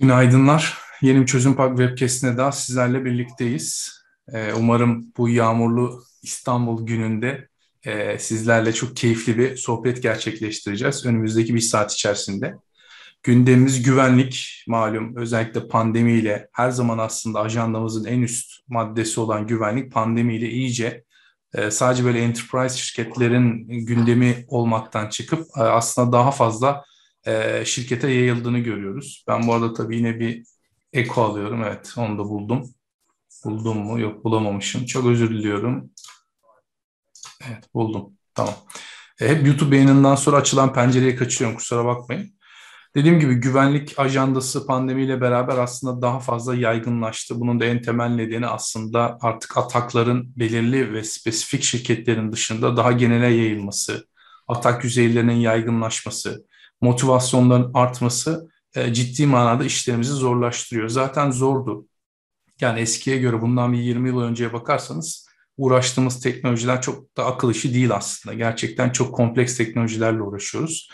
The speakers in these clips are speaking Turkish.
Günaydınlar. Yeni bir Çözüm Park webcastine daha sizlerle birlikteyiz. Ee, umarım bu yağmurlu İstanbul gününde e, sizlerle çok keyifli bir sohbet gerçekleştireceğiz önümüzdeki bir saat içerisinde. Gündemimiz güvenlik malum özellikle pandemiyle her zaman aslında ajandamızın en üst maddesi olan güvenlik pandemiyle iyice e, sadece böyle enterprise şirketlerin gündemi olmaktan çıkıp e, aslında daha fazla e, şirkete yayıldığını görüyoruz. Ben bu arada tabii yine bir eko alıyorum. Evet onu da buldum. Buldum mu? Yok bulamamışım. Çok özür diliyorum. Evet buldum. Tamam. E, hep YouTube yayınından sonra açılan pencereye kaçıyorum. Kusura bakmayın. Dediğim gibi güvenlik ajandası pandemiyle beraber aslında daha fazla yaygınlaştı. Bunun da en temel nedeni aslında artık atakların belirli ve spesifik şirketlerin dışında daha genele yayılması, atak yüzeylerinin yaygınlaşması, motivasyonların artması e, ciddi manada işlerimizi zorlaştırıyor. Zaten zordu. Yani eskiye göre bundan bir 20 yıl önceye bakarsanız uğraştığımız teknolojiler çok da akıl işi değil aslında. Gerçekten çok kompleks teknolojilerle uğraşıyoruz.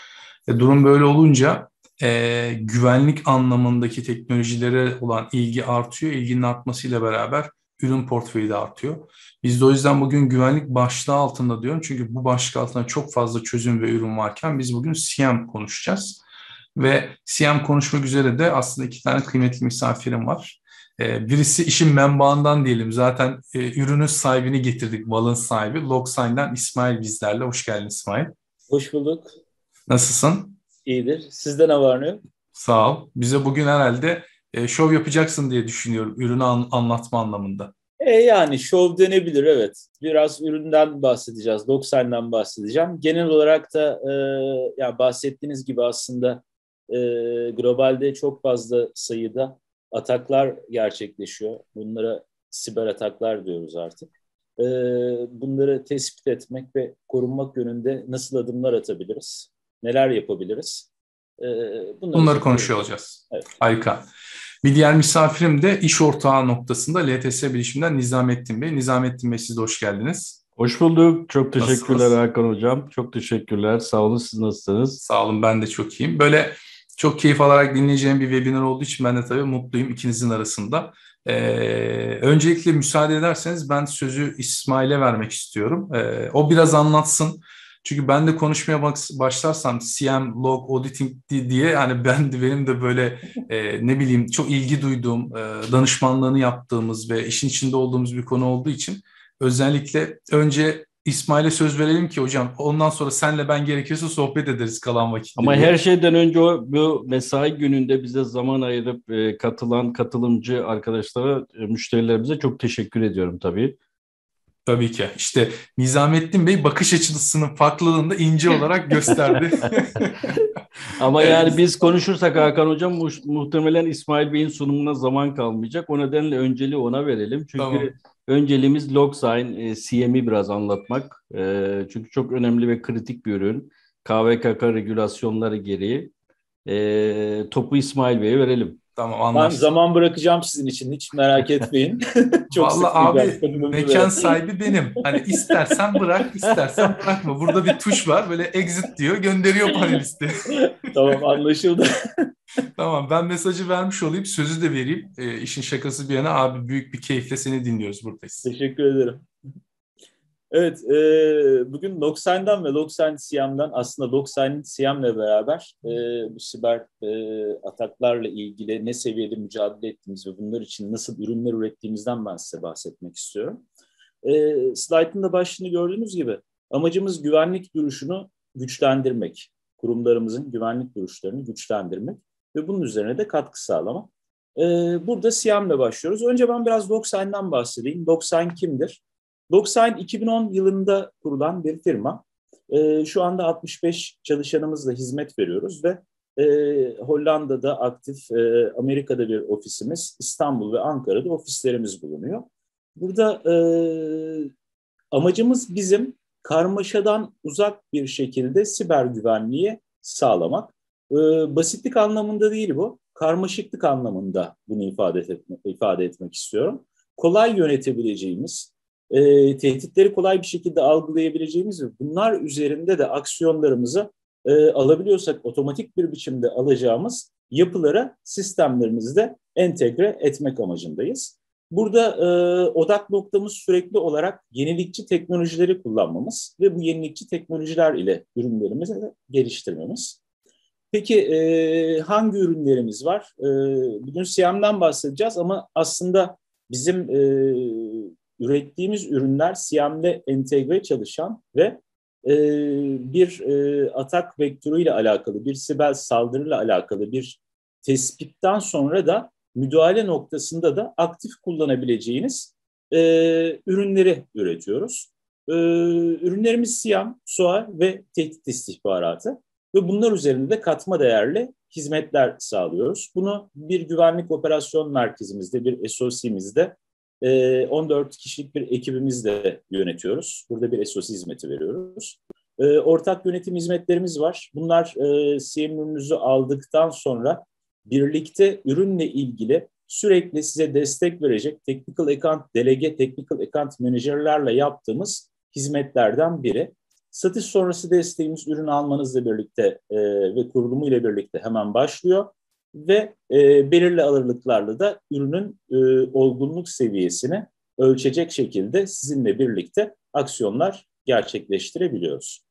E, durum böyle olunca e, güvenlik anlamındaki teknolojilere olan ilgi artıyor. İlginin artmasıyla beraber ürün portföyü de artıyor. Biz de o yüzden bugün güvenlik başlığı altında diyorum. Çünkü bu başlık altında çok fazla çözüm ve ürün varken biz bugün CM konuşacağız. Ve CM konuşmak üzere de aslında iki tane kıymetli misafirim var. Ee, birisi işin menbaından diyelim. Zaten e, ürünün sahibini getirdik, malın sahibi. Logsign'dan İsmail bizlerle. Hoş geldin İsmail. Hoş bulduk. Nasılsın? İyidir. Sizde ne var ne yok? Sağ ol. Bize bugün herhalde e, şov yapacaksın diye düşünüyorum ürünü an, anlatma anlamında. E yani şov denebilir evet. Biraz üründen bahsedeceğiz, 90'dan bahsedeceğim. Genel olarak da e, yani bahsettiğiniz gibi aslında e, globalde çok fazla sayıda ataklar gerçekleşiyor. Bunlara siber ataklar diyoruz artık. E, bunları tespit etmek ve korunmak yönünde nasıl adımlar atabiliriz? Neler yapabiliriz? E, bunları, bunları konuşuyor olacağız. Evet. Harika. Bir diğer misafirim de iş ortağı noktasında LTS Bilişim'den Nizamettin Bey. Nizamettin Bey siz de hoş geldiniz. Hoş bulduk. Çok teşekkürler Nasılsınız? Hakan Hocam. Çok teşekkürler. Sağ olun. Siz nasılsınız? Sağ olun. Ben de çok iyiyim. Böyle çok keyif alarak dinleyeceğim bir webinar olduğu için ben de tabii mutluyum ikinizin arasında. Ee, öncelikle müsaade ederseniz ben sözü İsmail'e vermek istiyorum. Ee, o biraz anlatsın. Çünkü ben de konuşmaya başlarsam CM, log, auditing diye hani ben de benim de böyle e, ne bileyim çok ilgi duyduğum, e, danışmanlığını yaptığımız ve işin içinde olduğumuz bir konu olduğu için özellikle önce İsmail'e söz verelim ki hocam ondan sonra senle ben gerekirse sohbet ederiz kalan vakit. Ama her şeyden önce o bu mesai gününde bize zaman ayırıp e, katılan katılımcı arkadaşlara, e, müşterilerimize çok teşekkür ediyorum tabii. Tabii ki. İşte Nizamettin Bey bakış açısının farklılığını da ince olarak gösterdi. Ama evet. yani biz konuşursak Hakan Hocam mu- muhtemelen İsmail Bey'in sunumuna zaman kalmayacak. O nedenle önceliği ona verelim. Çünkü tamam. önceliğimiz LogSign, e, CM'i biraz anlatmak. E, çünkü çok önemli ve kritik bir ürün. KVKK regülasyonları gereği. E, topu İsmail Bey'e verelim. Tamam anlaştık. Ben zaman bırakacağım sizin için hiç merak etmeyin. Çok Vallahi abi mekan sahibi benim. Hani istersen bırak istersen bırakma. Burada bir tuş var böyle exit diyor gönderiyor panelisti. tamam anlaşıldı. tamam ben mesajı vermiş olayım sözü de vereyim. E, işin şakası bir yana abi büyük bir keyifle seni dinliyoruz buradayız. Teşekkür ederim. Evet, e, bugün Loksen'den ve Loksen Siyam'dan aslında Loksen Siyam'le beraber e, bu siber e, ataklarla ilgili ne seviyede mücadele ettiğimiz ve bunlar için nasıl ürünler ürettiğimizden ben size bahsetmek istiyorum. E, slaytın da başlığını gördüğünüz gibi amacımız güvenlik duruşunu güçlendirmek. Kurumlarımızın güvenlik duruşlarını güçlendirmek ve bunun üzerine de katkı sağlamak. E, burada Siyam'la başlıyoruz. Önce ben biraz Loksen'den bahsedeyim. Loksen kimdir? DocSign 2010 yılında kurulan bir firma. E, şu anda 65 çalışanımızla hizmet veriyoruz ve e, Hollanda'da aktif, e, Amerika'da bir ofisimiz, İstanbul ve Ankara'da ofislerimiz bulunuyor. Burada e, amacımız bizim karmaşadan uzak bir şekilde siber güvenliği sağlamak. E, basitlik anlamında değil bu, karmaşıklık anlamında bunu ifade, etme, ifade etmek istiyorum. Kolay yönetebileceğimiz, e, tehditleri kolay bir şekilde algılayabileceğimiz ve bunlar üzerinde de aksiyonlarımızı e, alabiliyorsak otomatik bir biçimde alacağımız yapılara sistemlerimizde entegre etmek amacındayız. Burada e, odak noktamız sürekli olarak yenilikçi teknolojileri kullanmamız ve bu yenilikçi teknolojiler ile ürünlerimizi geliştirmemiz. Peki e, hangi ürünlerimiz var? E, bugün CM'den bahsedeceğiz ama aslında bizim e, ürettiğimiz ürünler CM'de entegre çalışan ve e, bir e, atak vektörüyle alakalı, bir siber saldırıyla alakalı bir tespitten sonra da müdahale noktasında da aktif kullanabileceğiniz e, ürünleri üretiyoruz. E, ürünlerimiz SİAM, SOA ve tehdit istihbaratı ve bunlar üzerinde katma değerli hizmetler sağlıyoruz. Bunu bir güvenlik operasyon merkezimizde, bir SOC'mizde 14 kişilik bir ekibimizle yönetiyoruz. Burada bir SOC hizmeti veriyoruz. Ortak yönetim hizmetlerimiz var. Bunlar ürününüzü aldıktan sonra birlikte ürünle ilgili sürekli size destek verecek Technical Account Delege, Technical Account Manager'larla yaptığımız hizmetlerden biri. Satış sonrası desteğimiz ürün almanızla birlikte e, ve kurulumu ile birlikte hemen başlıyor ve e, belirli alırlıklarla da ürünün e, olgunluk seviyesini ölçecek şekilde sizinle birlikte aksiyonlar gerçekleştirebiliyoruz.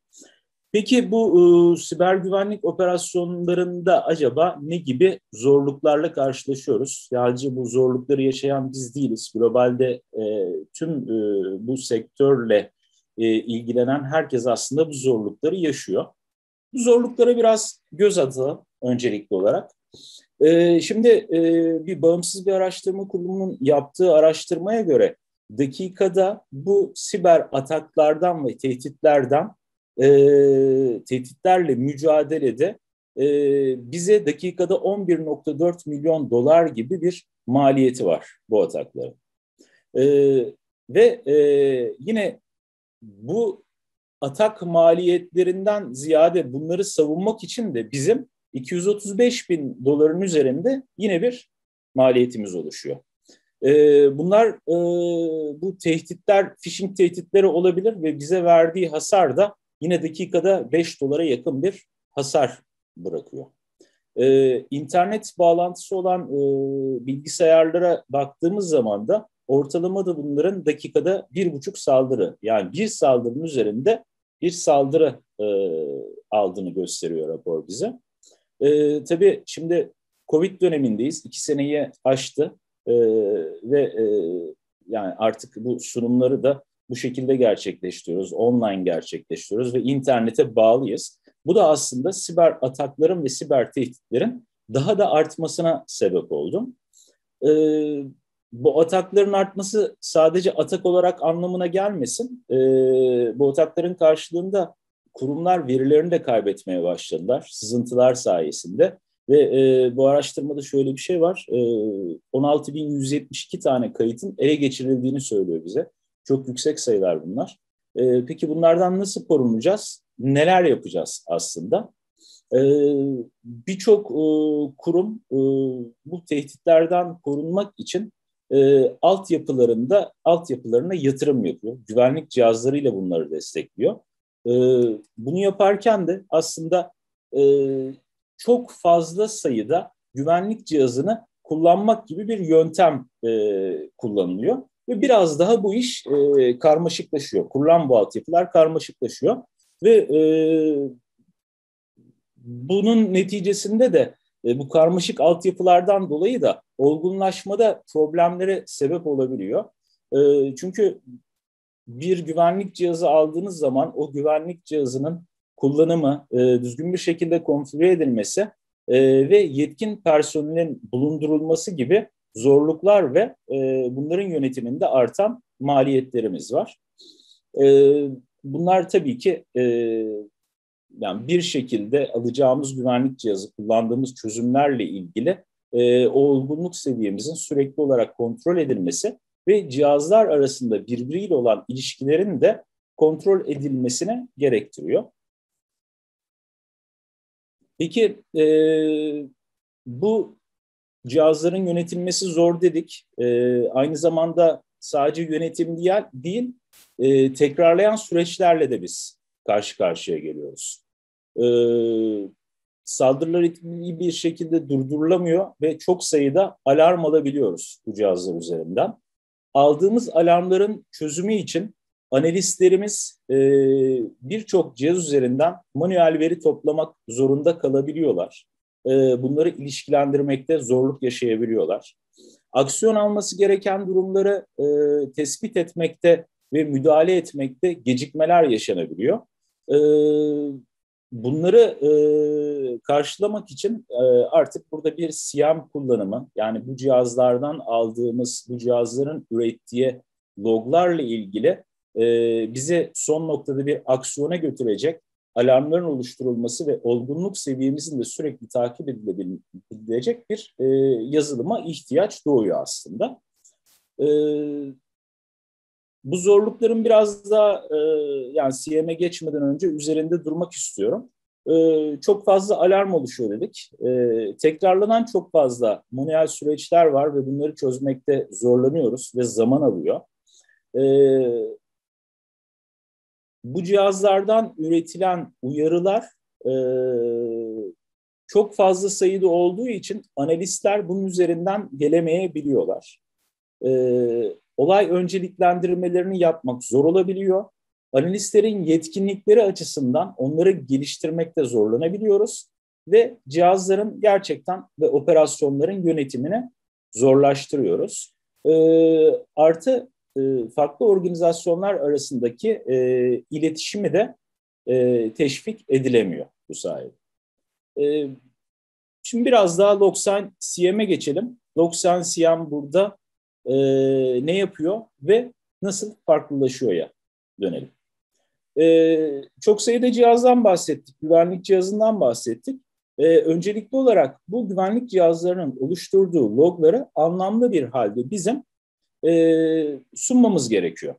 Peki bu e, siber güvenlik operasyonlarında acaba ne gibi zorluklarla karşılaşıyoruz? Yani bu zorlukları yaşayan biz değiliz. Globalde e, tüm e, bu sektörle e, ilgilenen herkes aslında bu zorlukları yaşıyor. Bu zorluklara biraz göz atalım öncelikli olarak. E, şimdi e, bir bağımsız bir araştırma kurumunun yaptığı araştırmaya göre dakikada bu siber ataklardan ve tehditlerden e, tehditlerle mücadelede e, bize dakikada 11.4 milyon dolar gibi bir maliyeti var bu atakların. Ve yine bu atak maliyetlerinden ziyade bunları savunmak için de bizim 235 bin doların üzerinde yine bir maliyetimiz oluşuyor. Ee, bunlar e, bu tehditler, phishing tehditleri olabilir ve bize verdiği hasar da yine dakikada 5 dolara yakın bir hasar bırakıyor. Ee, internet bağlantısı olan e, bilgisayarlara baktığımız zaman da ortalama da bunların dakikada bir buçuk saldırı yani bir saldırının üzerinde bir saldırı e, aldığını gösteriyor rapor bize. E, tabii şimdi Covid dönemindeyiz. iki seneyi aştı e, ve e, yani artık bu sunumları da bu şekilde gerçekleştiriyoruz. Online gerçekleştiriyoruz ve internete bağlıyız. Bu da aslında siber atakların ve siber tehditlerin daha da artmasına sebep oldu. Ee, bu atakların artması sadece atak olarak anlamına gelmesin. Ee, bu atakların karşılığında kurumlar verilerini de kaybetmeye başladılar sızıntılar sayesinde. Ve e, bu araştırmada şöyle bir şey var. E, 16.172 tane kayıtın ele geçirildiğini söylüyor bize. Çok yüksek sayılar bunlar. E, peki bunlardan nasıl korunacağız? Neler yapacağız aslında? E, Birçok e, kurum e, bu tehditlerden korunmak için e, altyapılarında altyapılarına yatırım yapıyor. Güvenlik cihazlarıyla bunları destekliyor. E, bunu yaparken de aslında e, çok fazla sayıda güvenlik cihazını kullanmak gibi bir yöntem e, kullanılıyor. Ve biraz daha bu iş e, karmaşıklaşıyor. Kurulan bu altyapılar karmaşıklaşıyor. Ve e, bunun neticesinde de e, bu karmaşık altyapılardan dolayı da olgunlaşmada problemlere sebep olabiliyor. E, çünkü bir güvenlik cihazı aldığınız zaman o güvenlik cihazının kullanımı e, düzgün bir şekilde konfigüre edilmesi e, ve yetkin personelin bulundurulması gibi zorluklar ve e, bunların yönetiminde artan maliyetlerimiz var. E, bunlar tabii ki e, yani bir şekilde alacağımız güvenlik cihazı, kullandığımız çözümlerle ilgili e, o olgunluk seviyemizin sürekli olarak kontrol edilmesi ve cihazlar arasında birbiriyle olan ilişkilerin de kontrol edilmesine gerektiriyor. Peki e, bu cihazların yönetilmesi zor dedik. E, aynı zamanda sadece yönetim değil, e, tekrarlayan süreçlerle de biz karşı karşıya geliyoruz. E, saldırılar iyi bir şekilde durdurulamıyor ve çok sayıda alarm alabiliyoruz bu cihazlar üzerinden. Aldığımız alarmların çözümü için analistlerimiz e, birçok cihaz üzerinden manuel veri toplamak zorunda kalabiliyorlar. E, bunları ilişkilendirmekte zorluk yaşayabiliyorlar. Aksiyon alması gereken durumları e, tespit etmekte ve müdahale etmekte gecikmeler yaşanabiliyor. E, bunları e, karşılamak için e, artık burada bir SIAM kullanımı yani bu cihazlardan aldığımız bu cihazların ürettiği loglarla ilgili e, bizi son noktada bir aksiyona götürecek alarmların oluşturulması ve olgunluk seviyemizin de sürekli takip edilebilecek bir e, yazılıma ihtiyaç doğuyor aslında. E, bu zorlukların biraz daha e, yani CM'e geçmeden önce üzerinde durmak istiyorum. E, çok fazla alarm oluşuyor dedik. E, tekrarlanan çok fazla manuel süreçler var ve bunları çözmekte zorlanıyoruz ve zaman alıyor. E, bu cihazlardan üretilen uyarılar e, çok fazla sayıda olduğu için analistler bunun üzerinden gelemeyebiliyorlar. E, olay önceliklendirmelerini yapmak zor olabiliyor. Analistlerin yetkinlikleri açısından onları geliştirmekte zorlanabiliyoruz ve cihazların gerçekten ve operasyonların yönetimini zorlaştırıyoruz. E, artı e, farklı organizasyonlar arasındaki e, iletişimi de e, teşvik edilemiyor bu sayede. E, şimdi biraz daha Loksan CM'e geçelim. Loksan CM burada e, ne yapıyor ve nasıl farklılaşıyor ya dönelim. E, çok sayıda cihazdan bahsettik, güvenlik cihazından bahsettik. E, öncelikli olarak bu güvenlik cihazlarının oluşturduğu logları anlamlı bir halde bizim e, sunmamız gerekiyor.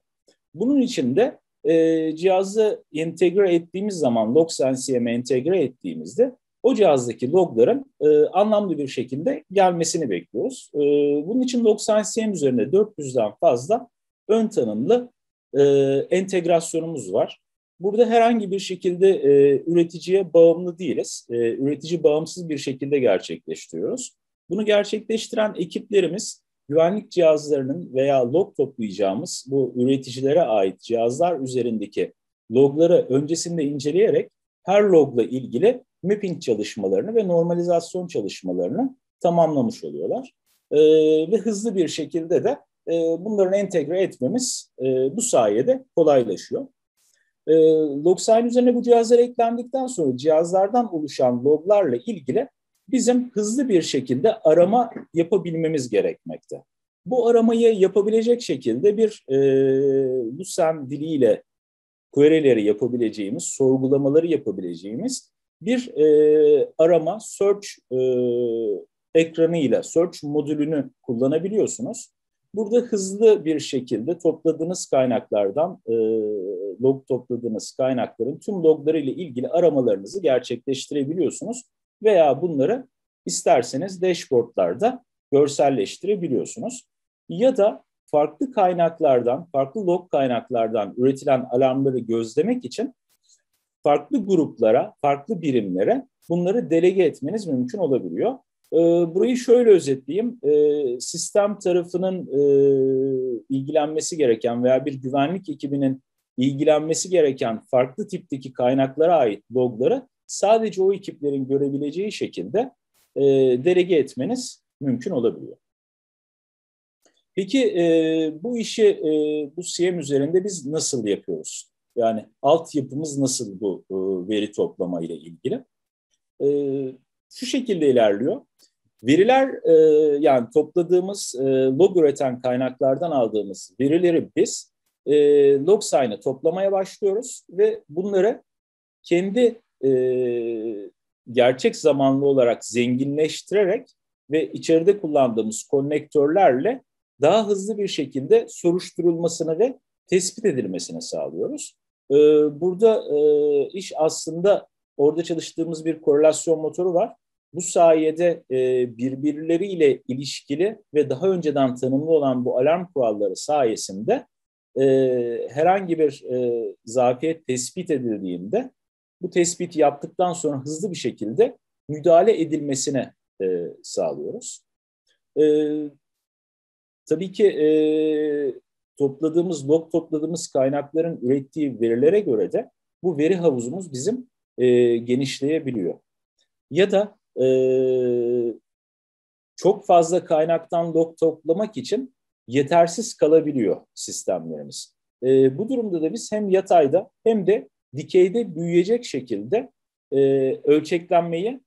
Bunun için de e, cihazı entegre ettiğimiz zaman, LogSense'ye entegre ettiğimizde o cihazdaki logların e, anlamlı bir şekilde gelmesini bekliyoruz. E, bunun için LogSense'nin üzerinde 400'den fazla ön tanımlı e, entegrasyonumuz var. Burada herhangi bir şekilde e, üreticiye bağımlı değiliz. E, üretici bağımsız bir şekilde gerçekleştiriyoruz. Bunu gerçekleştiren ekiplerimiz güvenlik cihazlarının veya log toplayacağımız bu üreticilere ait cihazlar üzerindeki logları öncesinde inceleyerek her logla ilgili mapping çalışmalarını ve normalizasyon çalışmalarını tamamlamış oluyorlar. Ee, ve hızlı bir şekilde de e, bunların entegre etmemiz e, bu sayede kolaylaşıyor. E, Logsign üzerine bu cihazlar eklendikten sonra cihazlardan oluşan loglarla ilgili bizim hızlı bir şekilde arama yapabilmemiz gerekmekte. Bu aramayı yapabilecek şekilde bir e, Lucen diliyle query'leri yapabileceğimiz, sorgulamaları yapabileceğimiz bir e, arama search e, ekranıyla search modülünü kullanabiliyorsunuz. Burada hızlı bir şekilde topladığınız kaynaklardan, e, log topladığınız kaynakların tüm logları ile ilgili aramalarınızı gerçekleştirebiliyorsunuz veya bunları isterseniz dashboardlarda görselleştirebiliyorsunuz. Ya da farklı kaynaklardan, farklı log kaynaklardan üretilen alarmları gözlemek için farklı gruplara, farklı birimlere bunları delege etmeniz mümkün olabiliyor. Ee, burayı şöyle özetleyeyim. Ee, sistem tarafının e, ilgilenmesi gereken veya bir güvenlik ekibinin ilgilenmesi gereken farklı tipteki kaynaklara ait logları sadece o ekiplerin görebileceği şekilde e, delege etmeniz mümkün olabiliyor. Peki e, bu işi bu CM üzerinde biz nasıl yapıyoruz? Yani altyapımız nasıl bu e, veri toplama ile ilgili? E, şu şekilde ilerliyor. Veriler e, yani topladığımız log üreten kaynaklardan aldığımız verileri biz e, log sign'ı toplamaya başlıyoruz ve bunları kendi gerçek zamanlı olarak zenginleştirerek ve içeride kullandığımız konnektörlerle daha hızlı bir şekilde soruşturulmasını ve tespit edilmesini sağlıyoruz. E, burada e, iş aslında orada çalıştığımız bir korelasyon motoru var. Bu sayede e, birbirleriyle ilişkili ve daha önceden tanımlı olan bu alarm kuralları sayesinde e, herhangi bir zafiyet tespit edildiğinde bu tespiti yaptıktan sonra hızlı bir şekilde müdahale edilmesine sağlıyoruz. Tabii ki topladığımız, log topladığımız kaynakların ürettiği verilere göre de bu veri havuzumuz bizim e, genişleyebiliyor. Ya da e, çok fazla kaynaktan log toplamak için yetersiz kalabiliyor sistemlerimiz. E, bu durumda da biz hem yatayda hem de dikeyde büyüyecek şekilde e, ölçeklenmeyi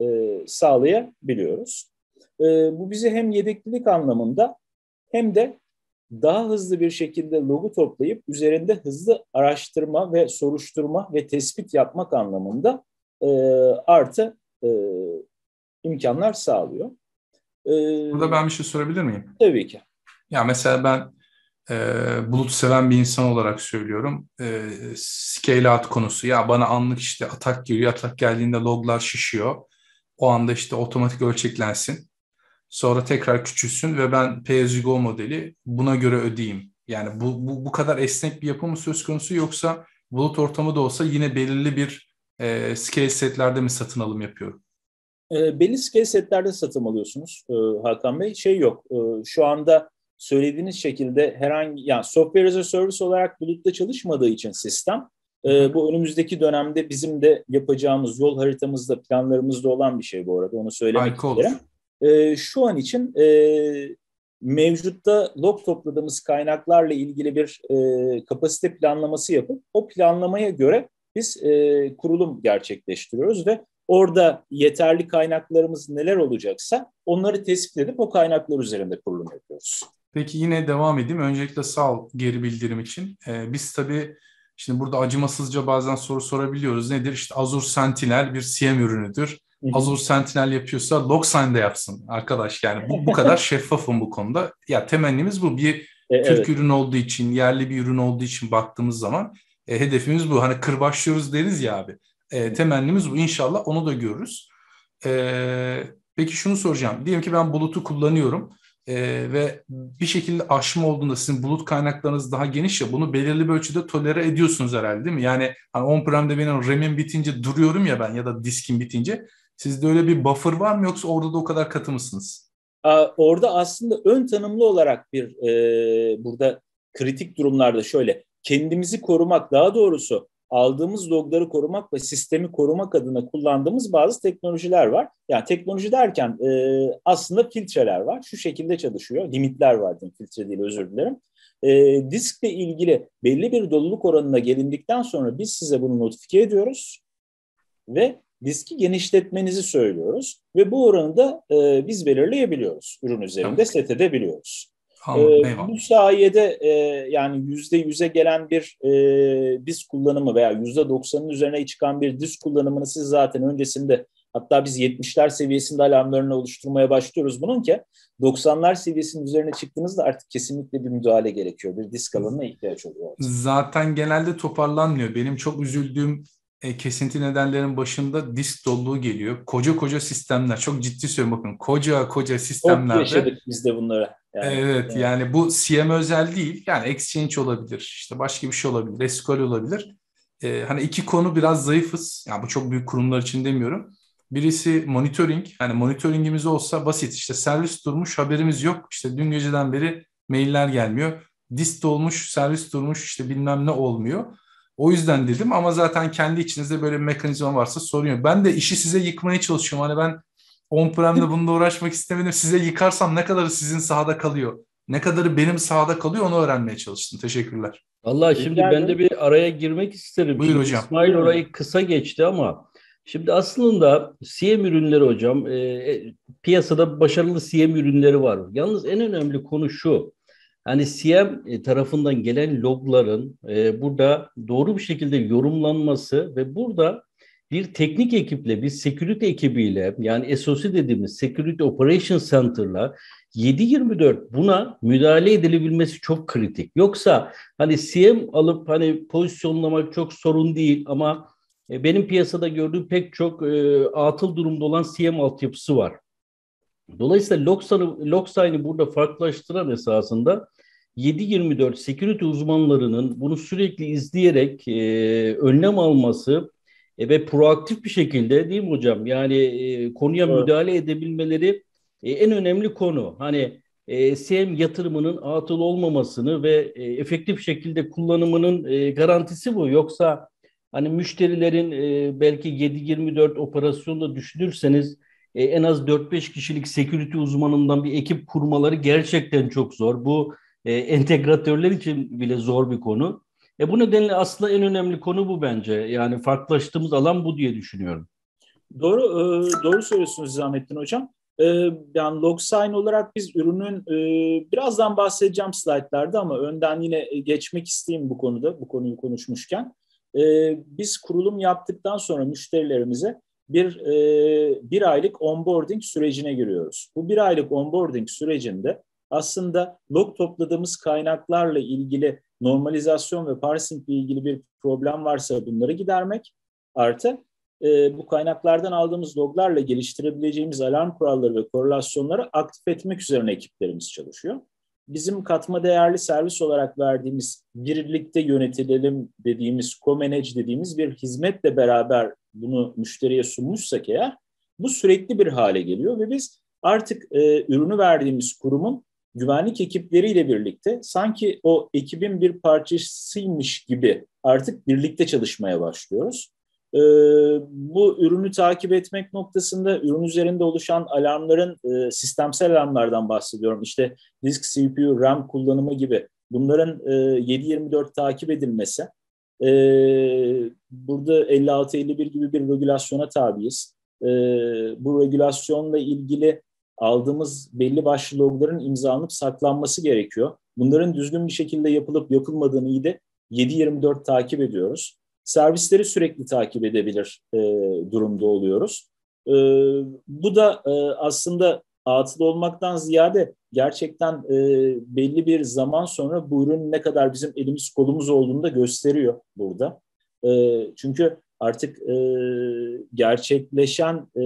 e, sağlayabiliyoruz. E, bu bizi hem yedeklilik anlamında hem de daha hızlı bir şekilde logu toplayıp üzerinde hızlı araştırma ve soruşturma ve tespit yapmak anlamında e, artı e, imkanlar sağlıyor. E, Burada ben bir şey sorabilir miyim? Tabii ki. Ya mesela ben e, bulut seven bir insan olarak söylüyorum. E, scale out konusu. Ya bana anlık işte atak geliyor. Atak geldiğinde loglar şişiyor. O anda işte otomatik ölçeklensin. Sonra tekrar küçülsün ve ben pay as you go modeli buna göre ödeyeyim. Yani bu, bu, bu kadar esnek bir yapı mı söz konusu yoksa bulut ortamı da olsa yine belirli bir e, scale setlerde mi satın alım yapıyorum? E, belli scale setlerde satın alıyorsunuz e, Hakan Bey. Şey yok, e, şu anda söylediğiniz şekilde herhangi, yani software as a service olarak bulutta çalışmadığı için sistem, e, bu önümüzdeki dönemde bizim de yapacağımız yol haritamızda, planlarımızda olan bir şey bu arada, onu söylemek Harika isterim. Olur. E, şu an için e, mevcutta log topladığımız kaynaklarla ilgili bir e, kapasite planlaması yapıp o planlamaya göre biz e, kurulum gerçekleştiriyoruz ve orada yeterli kaynaklarımız neler olacaksa onları tespit edip o kaynaklar üzerinde kurulum yapıyoruz. Peki yine devam edeyim. Öncelikle sağ ol geri bildirim için. Ee, biz tabii şimdi burada acımasızca bazen soru sorabiliyoruz. Nedir? İşte Azure Sentinel bir CM ürünüdür. Azure Sentinel yapıyorsa Logsign de yapsın arkadaş. Yani bu, bu kadar şeffafım bu konuda. Ya temennimiz bu. Bir e, Türk evet. ürün olduğu için, yerli bir ürün olduğu için baktığımız zaman e, hedefimiz bu. Hani kırbaçlıyoruz deriz ya abi. E, temennimiz bu. İnşallah onu da görürüz. E, peki şunu soracağım. Diyelim ki ben bulutu kullanıyorum e, ve bir şekilde aşma olduğunda sizin bulut kaynaklarınız daha geniş ya bunu belirli bir ölçüde tolere ediyorsunuz herhalde değil mi? Yani hani on-prem'de benim RAM'im bitince duruyorum ya ben ya da diskim bitince Sizde öyle bir buffer var mı yoksa orada da o kadar katı mısınız? Orada aslında ön tanımlı olarak bir e, burada kritik durumlarda şöyle kendimizi korumak daha doğrusu aldığımız logları korumak ve sistemi korumak adına kullandığımız bazı teknolojiler var. Yani teknoloji derken e, aslında filtreler var. Şu şekilde çalışıyor. Limitler var diyeyim filtre değil özür dilerim. E, diskle ilgili belli bir doluluk oranına gelindikten sonra biz size bunu notifike ediyoruz ve diski genişletmenizi söylüyoruz ve bu oranı da e, biz belirleyebiliyoruz. Ürün üzerinde tamam. set edebiliyoruz. Anladım, ee, bu sayede e, yani yüzde yüze gelen bir e, disk kullanımı veya yüzde doksanın üzerine çıkan bir disk kullanımını siz zaten öncesinde hatta biz 70'ler seviyesinde alarmlarını oluşturmaya başlıyoruz bunun ki 90'lar seviyesinin üzerine çıktığınızda artık kesinlikle bir müdahale gerekiyor. Bir disk alanına ihtiyaç oluyor. Zaten genelde toparlanmıyor. Benim çok üzüldüğüm e, kesinti nedenlerin başında disk doluluğu geliyor. Koca koca sistemler. Çok ciddi söylüyorum bakın. Koca koca sistemlerde. Çok yaşadık biz de bunları. Yani, evet, evet yani bu CM özel değil. Yani Exchange olabilir. işte başka bir şey olabilir. SQL olabilir. Ee, hani iki konu biraz zayıfız. Yani bu çok büyük kurumlar için demiyorum. Birisi monitoring. Hani monitoringimiz olsa basit. İşte servis durmuş haberimiz yok. İşte dün geceden beri mailler gelmiyor. Disk dolmuş, servis durmuş işte bilmem ne olmuyor. O yüzden dedim ama zaten kendi içinizde böyle bir mekanizma varsa sorun yok. Ben de işi size yıkmaya çalışıyorum. Hani ben on-prem'de bununla uğraşmak istemedim. Size yıkarsam ne kadarı sizin sahada kalıyor? Ne kadarı benim sahada kalıyor onu öğrenmeye çalıştım. Teşekkürler. Allah şimdi ben de bir araya girmek isterim. Buyur şimdi hocam. İsmail orayı kısa geçti ama şimdi aslında CM ürünleri hocam e, e piyasada başarılı CM ürünleri var. Yalnız en önemli konu şu. Hani CM e, tarafından gelen logların e, burada doğru bir şekilde yorumlanması ve burada bir teknik ekiple, bir security ekibiyle yani SOC dediğimiz Security Operation Center'la 7-24 buna müdahale edilebilmesi çok kritik. Yoksa hani CM alıp hani pozisyonlamak çok sorun değil ama e, benim piyasada gördüğüm pek çok e, atıl durumda olan CM altyapısı var. Dolayısıyla Logsign'i burada farklılaştıran esasında 7-24 security uzmanlarının bunu sürekli izleyerek e, önlem alması e, ve proaktif bir şekilde değil mi hocam? Yani e, konuya evet. müdahale edebilmeleri e, en önemli konu. Hani e, SEM yatırımının atıl olmamasını ve e, efektif şekilde kullanımının e, garantisi bu. Yoksa hani müşterilerin e, belki 7-24 operasyonda düşünürseniz e, en az 4-5 kişilik security uzmanından bir ekip kurmaları gerçekten çok zor. Bu e, entegratörler için bile zor bir konu. E, bu nedenle aslında en önemli konu bu bence. Yani farklılaştığımız alan bu diye düşünüyorum. Doğru e, doğru söylüyorsunuz Zahmettin Hocam. E, yani LogSign olarak biz ürünün e, birazdan bahsedeceğim slaytlarda ama önden yine geçmek isteyeyim bu konuda, bu konuyu konuşmuşken. E, biz kurulum yaptıktan sonra müşterilerimize bir e, bir aylık onboarding sürecine giriyoruz. Bu bir aylık onboarding sürecinde aslında log topladığımız kaynaklarla ilgili normalizasyon ve parsing ile ilgili bir problem varsa bunları gidermek artı e, bu kaynaklardan aldığımız loglarla geliştirebileceğimiz alarm kuralları ve korelasyonları aktif etmek üzerine ekiplerimiz çalışıyor. Bizim katma değerli servis olarak verdiğimiz birlikte yönetilelim dediğimiz, co-manage dediğimiz bir hizmetle beraber bunu müşteriye sunmuşsak eğer bu sürekli bir hale geliyor ve biz artık e, ürünü verdiğimiz kurumun güvenlik ekipleriyle birlikte sanki o ekibin bir parçasıymış gibi artık birlikte çalışmaya başlıyoruz. Ee, bu ürünü takip etmek noktasında ürün üzerinde oluşan alarmların e, sistemsel alarmlardan bahsediyorum. İşte disk, CPU, RAM kullanımı gibi bunların e, 7-24 takip edilmesi. E, burada 56-51 gibi bir regülasyona tabiiz. E, bu regülasyonla ilgili aldığımız belli başlı logların imzalanıp saklanması gerekiyor. Bunların düzgün bir şekilde yapılıp yapılmadığını iyi de 7-24 takip ediyoruz. Servisleri sürekli takip edebilir e, durumda oluyoruz. E, bu da e, aslında atıl olmaktan ziyade gerçekten e, belli bir zaman sonra bu ürün ne kadar bizim elimiz kolumuz olduğunu da gösteriyor burada. E, çünkü artık e, gerçekleşen e,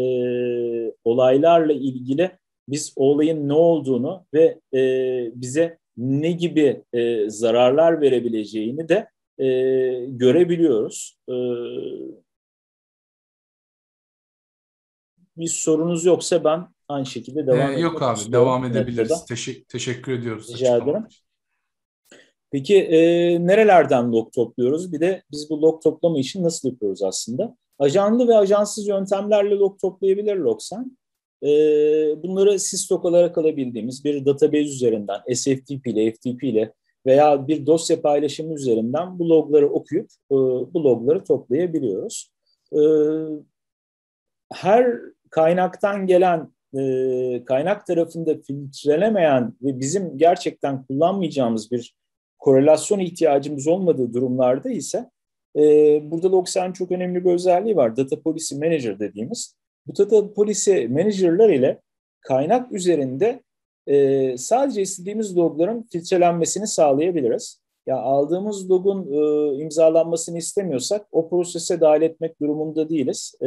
olaylarla ilgili biz olayın ne olduğunu ve e, bize ne gibi e, zararlar verebileceğini de e, görebiliyoruz. E, bir sorunuz yoksa ben aynı şekilde devam ee, Yok abi devam edebiliriz. Teşekkür, teşekkür ediyoruz. Rica ederim. Peki e, nerelerden log topluyoruz? Bir de biz bu log toplama için nasıl yapıyoruz aslında? Ajanlı ve ajansız yöntemlerle log toplayabilir Logsan. E, bunları systok olarak alabildiğimiz bir database üzerinden SFTP ile FTP ile veya bir dosya paylaşımı üzerinden bu logları okuyup e, bu logları toplayabiliyoruz. E, her kaynaktan gelen e, kaynak tarafında filtrelemeyen ve bizim gerçekten kullanmayacağımız bir korelasyon ihtiyacımız olmadığı durumlarda ise e, burada Logsign çok önemli bir özelliği var. Data Policy Manager dediğimiz. Bu Data Policy Manager'lar ile kaynak üzerinde e, sadece istediğimiz logların filtrelenmesini sağlayabiliriz. Ya aldığımız logun e, imzalanmasını istemiyorsak o prosese dahil etmek durumunda değiliz. E,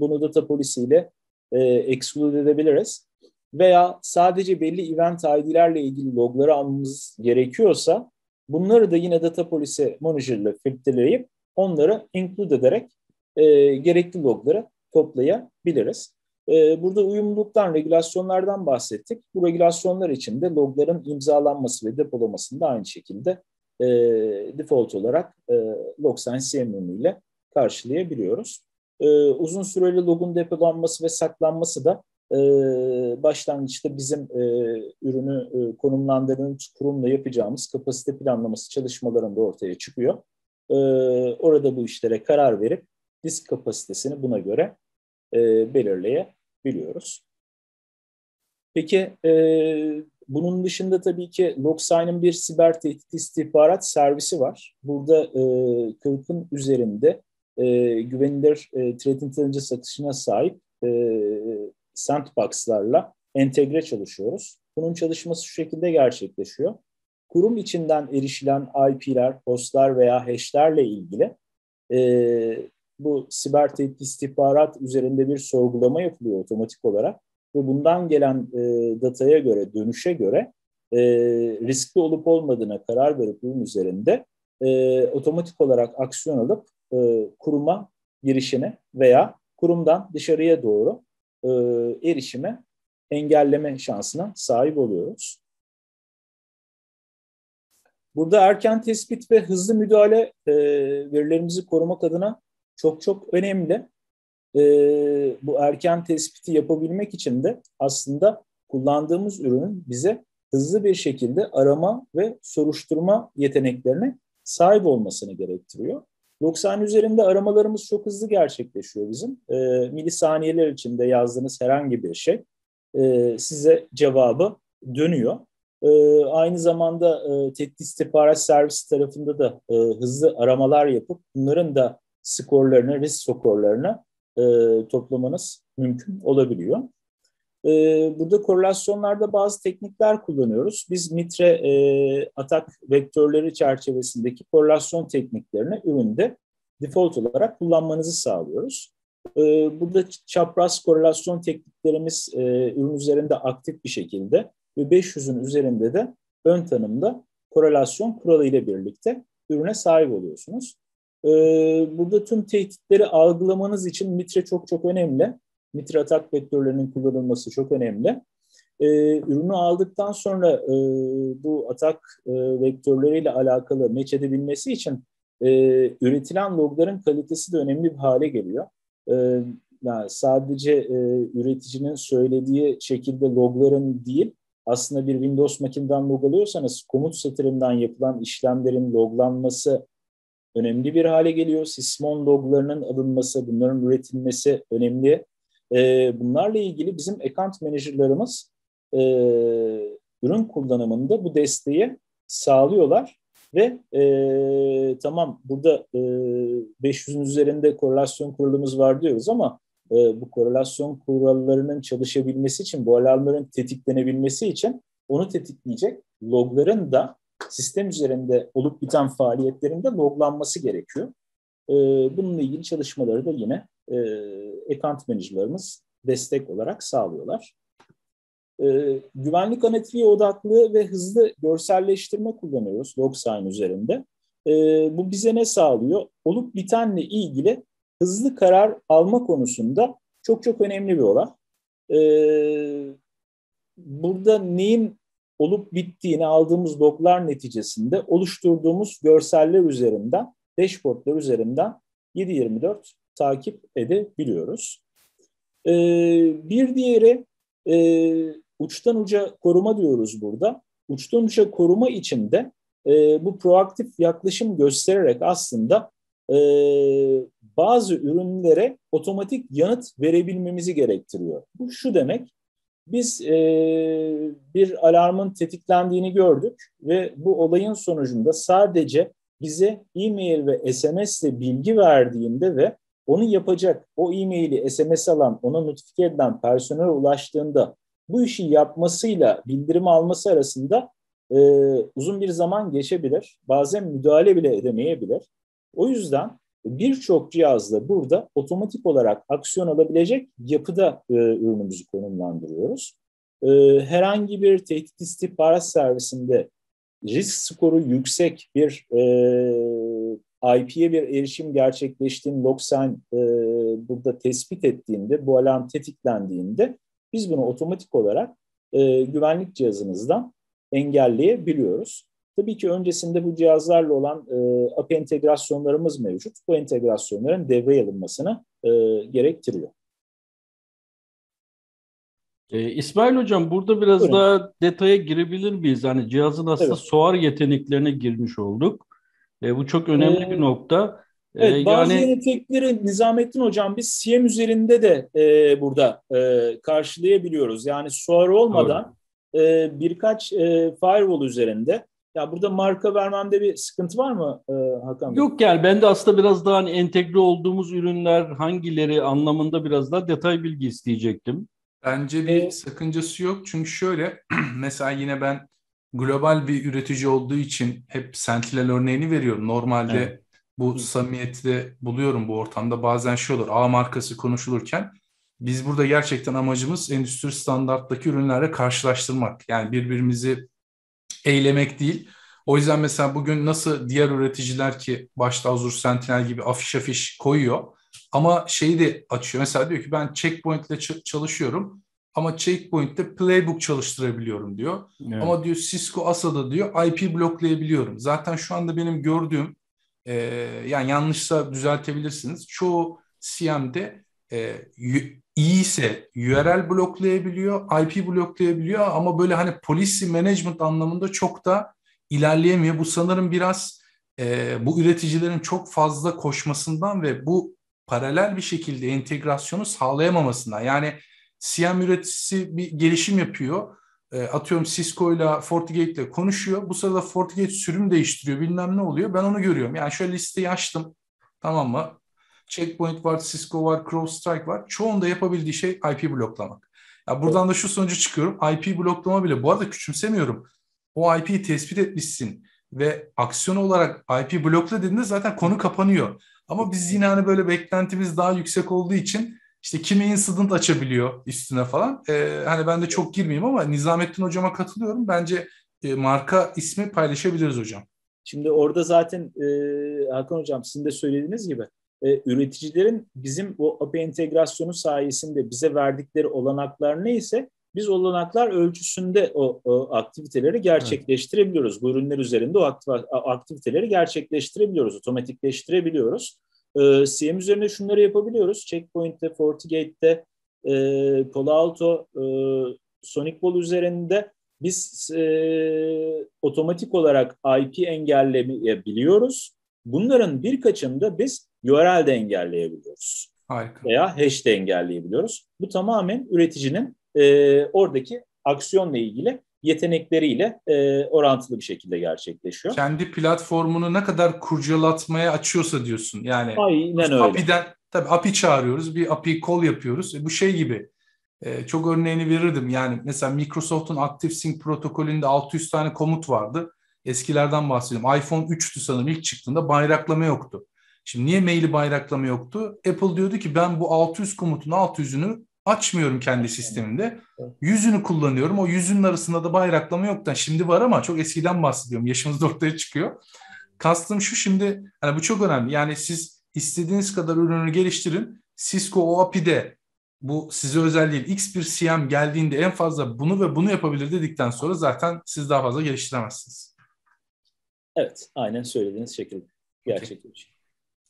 bunu data policy ile e, exclude edebiliriz. Veya sadece belli event ID'lerle ilgili logları almamız gerekiyorsa bunları da yine data policy manager ile filtreleyip onları include ederek e, gerekli logları toplayabiliriz. Ee, burada uyumluluktan, regülasyonlardan bahsettik. Bu regülasyonlar için de logların imzalanması ve depolamasını da aynı şekilde e, default olarak e, LogSign CMM ile karşılayabiliyoruz. E, uzun süreli logun depolanması ve saklanması da e, başlangıçta bizim ürünü e, konumlandırdığımız kurumla yapacağımız kapasite planlaması çalışmalarında ortaya çıkıyor. Orada bu işlere karar verip disk kapasitesini buna göre e, belirleyebiliyoruz. Peki e, bunun dışında tabii ki Logsign'ın bir siber tehdit istihbarat servisi var. Burada e, 40'ın üzerinde e, güvenilir e, threat intelligence akışına sahip e, sandbox'larla entegre çalışıyoruz. Bunun çalışması şu şekilde gerçekleşiyor. Kurum içinden erişilen IP'ler, hostlar veya hash'lerle ilgili e, bu siber tehdit istihbarat üzerinde bir sorgulama yapılıyor otomatik olarak ve bundan gelen e, dataya göre, dönüşe göre e, riskli olup olmadığına karar verip bunun üzerinde e, otomatik olarak aksiyon alıp e, kuruma girişini veya kurumdan dışarıya doğru e, erişime engelleme şansına sahip oluyoruz. Burada erken tespit ve hızlı müdahale e, verilerimizi korumak adına çok çok önemli. E, bu erken tespiti yapabilmek için de aslında kullandığımız ürünün bize hızlı bir şekilde arama ve soruşturma yeteneklerine sahip olmasını gerektiriyor. 90 üzerinde aramalarımız çok hızlı gerçekleşiyor bizim. E, milisaniyeler içinde yazdığınız herhangi bir şey e, size cevabı dönüyor. E, aynı zamanda e, tehdit istihbarat servisi tarafında da e, hızlı aramalar yapıp bunların da skorlarını, risk skorlarını e, toplamanız mümkün olabiliyor. E, burada korelasyonlarda bazı teknikler kullanıyoruz. Biz mitre e, atak vektörleri çerçevesindeki korelasyon tekniklerini üründe default olarak kullanmanızı sağlıyoruz. E, burada çapraz korelasyon tekniklerimiz e, ürün üzerinde aktif bir şekilde ve 500'ün üzerinde de ön tanımda korelasyon kuralı ile birlikte ürüne sahip oluyorsunuz. Ee, burada tüm tehditleri algılamanız için mitre çok çok önemli. Mitre atak vektörlerinin kullanılması çok önemli. Ee, ürünü aldıktan sonra e, bu atak e, vektörleriyle alakalı meç edebilmesi için e, üretilen logların kalitesi de önemli bir hale geliyor. E, yani sadece e, üreticinin söylediği şekilde logların değil, aslında bir Windows makineden log alıyorsanız komut satırından yapılan işlemlerin loglanması önemli bir hale geliyor. Sysmon loglarının alınması, bunların üretilmesi önemli. E, bunlarla ilgili bizim account manager'larımız e, ürün kullanımında bu desteği sağlıyorlar ve e, tamam burada e, 500'ün üzerinde korelasyon kurulumuz var diyoruz ama e, bu korelasyon kurallarının çalışabilmesi için, bu alarmların tetiklenebilmesi için onu tetikleyecek logların da sistem üzerinde olup biten faaliyetlerinde loglanması gerekiyor. E, bununla ilgili çalışmaları da yine e, account manager'larımız destek olarak sağlıyorlar. E, güvenlik analitikliğe odaklı ve hızlı görselleştirme kullanıyoruz LogSign üzerinde. E, bu bize ne sağlıyor? Olup bitenle ilgili hızlı karar alma konusunda çok çok önemli bir olay. Ee, burada neyin olup bittiğini aldığımız loglar neticesinde oluşturduğumuz görseller üzerinden, dashboardlar üzerinden 7-24 takip edebiliyoruz. Ee, bir diğeri e, uçtan uca koruma diyoruz burada. Uçtan uca koruma içinde e, bu proaktif yaklaşım göstererek aslında e, bazı ürünlere otomatik yanıt verebilmemizi gerektiriyor. Bu şu demek, biz e, bir alarmın tetiklendiğini gördük ve bu olayın sonucunda sadece bize e-mail ve SMS ile bilgi verdiğinde ve onu yapacak, o e-maili SMS alan, ona notifike edilen personel ulaştığında bu işi yapmasıyla bildirim alması arasında e, uzun bir zaman geçebilir. Bazen müdahale bile edemeyebilir. O yüzden birçok cihazda burada otomatik olarak aksiyon alabilecek yapıda e, ürünümüzü konumlandırıyoruz. E, herhangi bir tehdit istihbarat servisinde risk skoru yüksek bir e, IP'ye bir erişim gerçekleştiğini Logsign e, burada tespit ettiğinde, bu alarm tetiklendiğinde biz bunu otomatik olarak e, güvenlik cihazımızdan engelleyebiliyoruz. Tabii ki öncesinde bu cihazlarla olan e, API entegrasyonlarımız mevcut. Bu entegrasyonların devreye alınmasını e, gerektiriyor. E, İsmail Hocam burada biraz Buyurun. daha detaya girebilir miyiz? Hani cihazın aslında evet. SOAR yeteneklerine girmiş olduk. E, bu çok önemli ee, bir nokta. E, evet, bazı yani... yetenekleri Nizamettin Hocam biz CM üzerinde de e, burada e, karşılayabiliyoruz. Yani SOAR olmadan e, birkaç e, firewall üzerinde ya burada marka vermemde bir sıkıntı var mı e, Hakan Bey? Yok yani ben de aslında biraz daha hani entegre olduğumuz ürünler hangileri anlamında biraz daha detay bilgi isteyecektim. Bence bir ee, sakıncası yok. Çünkü şöyle mesela yine ben global bir üretici olduğu için hep Sentinel örneğini veriyorum. Normalde evet. bu samimiyeti de buluyorum bu ortamda. Bazen şey olur A markası konuşulurken biz burada gerçekten amacımız endüstri standarttaki ürünlerle karşılaştırmak. Yani birbirimizi eylemek değil. O yüzden mesela bugün nasıl diğer üreticiler ki başta Azure Sentinel gibi afiş afiş koyuyor. ama şeyi de açıyor. Mesela diyor ki ben checkpoint ile çalışıyorum ama checkpoint'te playbook çalıştırabiliyorum diyor. Evet. Ama diyor Cisco ASA'da diyor IP bloklayabiliyorum. Zaten şu anda benim gördüğüm e, yani yanlışsa düzeltebilirsiniz. Çoğu CM'de e, iyi ise URL bloklayabiliyor, IP bloklayabiliyor ama böyle hani policy management anlamında çok da ilerleyemiyor. Bu sanırım biraz e, bu üreticilerin çok fazla koşmasından ve bu paralel bir şekilde entegrasyonu sağlayamamasından. Yani CM üreticisi bir gelişim yapıyor. E, atıyorum Cisco ile FortiGate ile konuşuyor. Bu sırada FortiGate sürüm değiştiriyor bilmem ne oluyor. Ben onu görüyorum. Yani şöyle listeyi açtım. Tamam mı? Checkpoint var, Cisco var, CrowdStrike var. Çoğunda yapabildiği şey IP bloklamak. Ya buradan da şu sonucu çıkıyorum. IP bloklama bile bu arada küçümsemiyorum. O IP'yi tespit etmişsin ve aksiyon olarak IP blokla dediğinde zaten konu kapanıyor. Ama biz yine hani böyle beklentimiz daha yüksek olduğu için işte kimi incident açabiliyor üstüne falan. Ee, hani ben de çok girmeyeyim ama Nizamettin hocama katılıyorum. Bence e, marka ismi paylaşabiliriz hocam. Şimdi orada zaten e, Hakan hocam sizin de söylediğiniz gibi e, üreticilerin bizim bu API entegrasyonu sayesinde bize verdikleri olanaklar neyse biz olanaklar ölçüsünde o, o aktiviteleri gerçekleştirebiliyoruz. Evet. Bu ürünler üzerinde o aktiviteleri gerçekleştirebiliyoruz, otomatikleştirebiliyoruz. E, CM üzerinde şunları yapabiliyoruz. Checkpoint'te, FortiGate'de, e, Palo Alto, e, Sonic üzerinde biz e, otomatik olarak IP engelleyebiliyoruz. Bunların birkaçını biz URL'de engelleyebiliyoruz. Harika. Veya hash de engelleyebiliyoruz. Bu tamamen üreticinin e, oradaki aksiyonla ilgili yetenekleriyle e, orantılı bir şekilde gerçekleşiyor. Kendi platformunu ne kadar kurcalatmaya açıyorsa diyorsun. Yani Aynen öyle. API'den, tabii API çağırıyoruz, bir API call yapıyoruz. E, bu şey gibi e, çok örneğini verirdim. Yani mesela Microsoft'un ActiveSync protokolünde 600 tane komut vardı. Eskilerden bahsediyorum. iPhone 3'tü sanırım ilk çıktığında bayraklama yoktu. Şimdi niye maili bayraklama yoktu? Apple diyordu ki ben bu 600 komutun 600'ünü açmıyorum kendi sistemimde. Yüzünü kullanıyorum. O yüzünün arasında da bayraklama yoktan. Şimdi var ama çok eskiden bahsediyorum. Yaşımız da ortaya çıkıyor. Kastım şu şimdi hani bu çok önemli. Yani siz istediğiniz kadar ürünü geliştirin. Cisco o API'de bu size özel değil. X bir CM geldiğinde en fazla bunu ve bunu yapabilir dedikten sonra zaten siz daha fazla geliştiremezsiniz. Evet, aynen söylediğiniz şekilde gerçekleşiyor. Okay.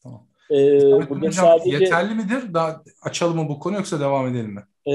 Tamam. Ee, hocam, sadece yeterli midir? Daha açalım mı bu konu yoksa devam edelim mi? E,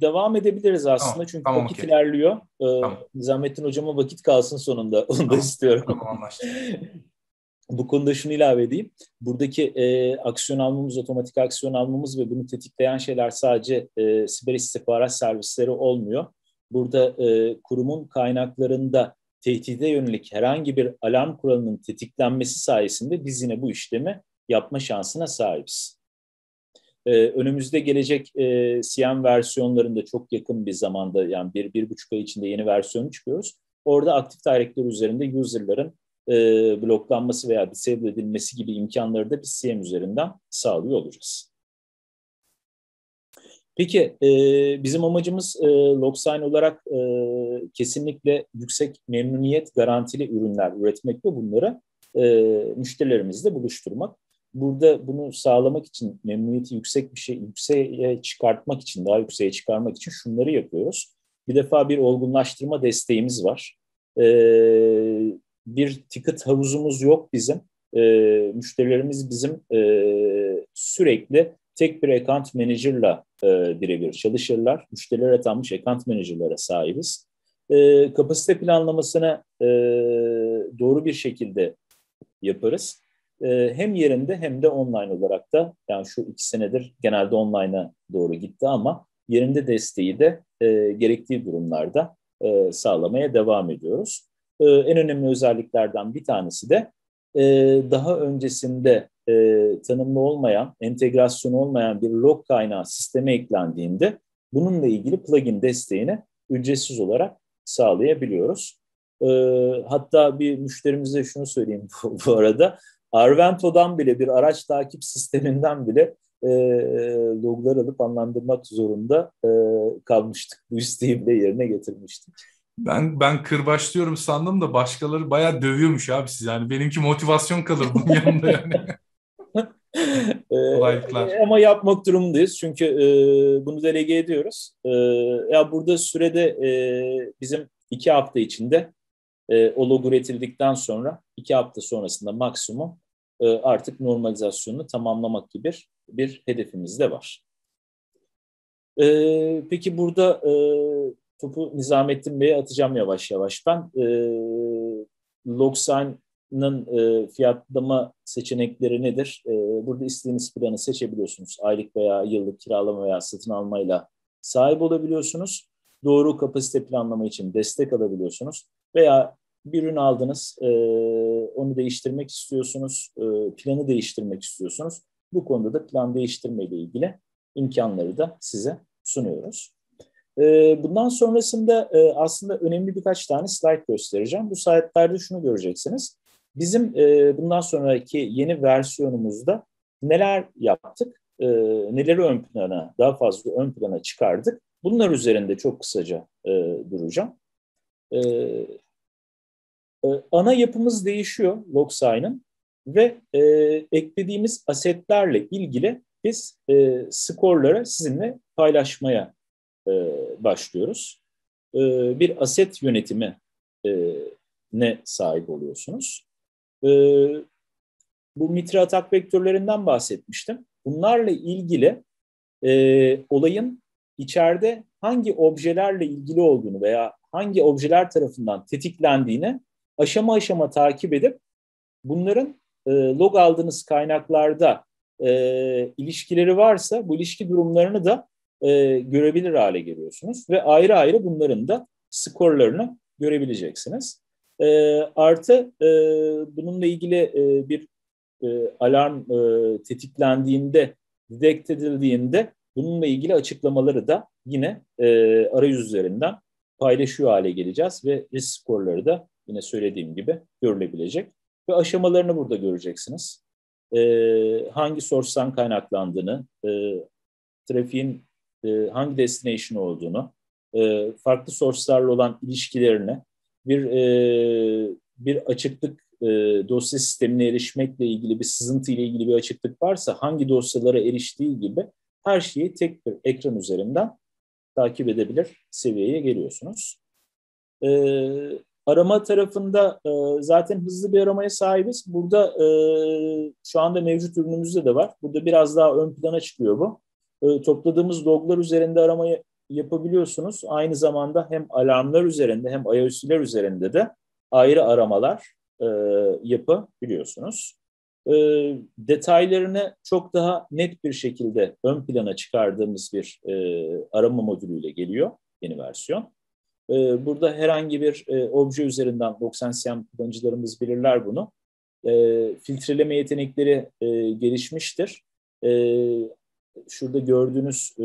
devam edebiliriz aslında tamam, çünkü tamam, vakit okay. ilerliyor. Ee, tamam. Nizamettin hocama vakit kalsın sonunda. Onu tamam, da istiyorum. Tamam anlaştık. bu konuda şunu ilave edeyim. Buradaki e, aksiyon almamız, otomatik aksiyon almamız ve bunu tetikleyen şeyler sadece e, siber istihbarat servisleri olmuyor. Burada e, kurumun kaynaklarında tehdide yönelik herhangi bir alarm kuralının tetiklenmesi sayesinde biz yine bu işlemi yapma şansına sahibiz. Ee, önümüzde gelecek e, CM versiyonlarında çok yakın bir zamanda yani bir, bir buçuk ay içinde yeni versiyonu çıkıyoruz. Orada aktif directory üzerinde user'ların e, bloklanması veya disable edilmesi gibi imkanları da biz CM üzerinden sağlıyor olacağız. Peki e, bizim amacımız e, Logsign olarak e, kesinlikle yüksek memnuniyet garantili ürünler üretmek ve bunları e, müşterilerimizle buluşturmak. Burada bunu sağlamak için memnuniyeti yüksek bir şey yükseğe çıkartmak için, daha yükseğe çıkarmak için şunları yapıyoruz. Bir defa bir olgunlaştırma desteğimiz var. E, bir ticket havuzumuz yok bizim. E, müşterilerimiz bizim e, sürekli tek bir account manager'la e, birebir çalışırlar. Müşteriler atanmış account manager'lara sahibiz. E, kapasite planlamasını e, doğru bir şekilde yaparız. E, hem yerinde hem de online olarak da yani şu iki senedir genelde online'a doğru gitti ama yerinde desteği de e, gerektiği durumlarda e, sağlamaya devam ediyoruz. E, en önemli özelliklerden bir tanesi de e, daha öncesinde e, tanımlı olmayan, entegrasyon olmayan bir log kaynağı sisteme eklendiğinde bununla ilgili plugin desteğini ücretsiz olarak sağlayabiliyoruz. E, hatta bir müşterimize şunu söyleyeyim bu, bu arada. Arvento'dan bile bir araç takip sisteminden bile e, loglar alıp anlandırmak zorunda e, kalmıştık. Bu isteği bile yerine getirmiştik. Ben ben kırbaçlıyorum sandım da başkaları bayağı dövüyormuş abi siz yani. Benimki motivasyon kalır bunun yanında yani. Kolaylıklar. E, ama yapmak durumundayız çünkü e, bunu delege ediyoruz. E, ya burada sürede e, bizim iki hafta içinde e, o log üretildikten sonra iki hafta sonrasında maksimum e, artık normalizasyonunu tamamlamak gibi bir, bir hedefimiz de var. E, peki burada e, topu Nizamettin Bey'e atacağım yavaş yavaş ben. E, Logsign'ın e, fiyatlama seçenekleri nedir? E, burada istediğiniz planı seçebiliyorsunuz. Aylık veya yıllık kiralama veya satın almayla sahip olabiliyorsunuz. Doğru kapasite planlama için destek alabiliyorsunuz. Veya bir ürün aldınız, e, onu değiştirmek istiyorsunuz, e, planı değiştirmek istiyorsunuz. Bu konuda da plan değiştirme ile ilgili imkanları da size sunuyoruz. E, bundan sonrasında e, aslında önemli birkaç tane slide göstereceğim. Bu slaytlarda şunu göreceksiniz. Bizim e, bundan sonraki yeni versiyonumuzda neler yaptık, e, neleri ön plana, daha fazla ön plana çıkardık. Bunlar üzerinde çok kısaca e, duracağım. E, e, ana yapımız değişiyor LogSign'ın ve e, eklediğimiz asetlerle ilgili biz e, skorları sizinle paylaşmaya e, başlıyoruz. E, bir aset yönetimi e, ne sahip oluyorsunuz. E, bu mitre atak vektörlerinden bahsetmiştim. Bunlarla ilgili e, olayın içeride hangi objelerle ilgili olduğunu veya hangi objeler tarafından tetiklendiğini aşama aşama takip edip bunların e, log aldığınız kaynaklarda e, ilişkileri varsa bu ilişki durumlarını da e, görebilir hale geliyorsunuz. Ve ayrı ayrı bunların da skorlarını görebileceksiniz. E, artı e, bununla ilgili e, bir e, alarm e, tetiklendiğinde, detect edildiğinde bununla ilgili açıklamaları da yine e, arayüz üzerinden paylaşıyor hale geleceğiz ve risk skorları da yine söylediğim gibi görülebilecek. Ve aşamalarını burada göreceksiniz. E, hangi source'tan kaynaklandığını, e, trafiğin e, hangi destination olduğunu, e, farklı source'larla olan ilişkilerini, bir e, bir açıklık e, dosya sistemine erişmekle ilgili bir sızıntı ile ilgili bir açıklık varsa hangi dosyalara eriştiği gibi her şeyi tek bir ekran üzerinden takip edebilir seviyeye geliyorsunuz. E, arama tarafında e, zaten hızlı bir aramaya sahibiz. Burada e, şu anda mevcut ürünümüzde de var. Burada biraz daha ön plana çıkıyor bu. E, topladığımız loglar üzerinde aramayı yapabiliyorsunuz. Aynı zamanda hem alarmlar üzerinde hem IOC'ler üzerinde de ayrı aramalar e, yapabiliyorsunuz. E, detaylarını çok daha net bir şekilde ön plana çıkardığımız bir e, arama modülüyle geliyor yeni versiyon. E, burada herhangi bir e, obje üzerinden 90 cm kullanıcılarımız bilirler bunu. E, filtreleme yetenekleri e, gelişmiştir. E, şurada gördüğünüz e,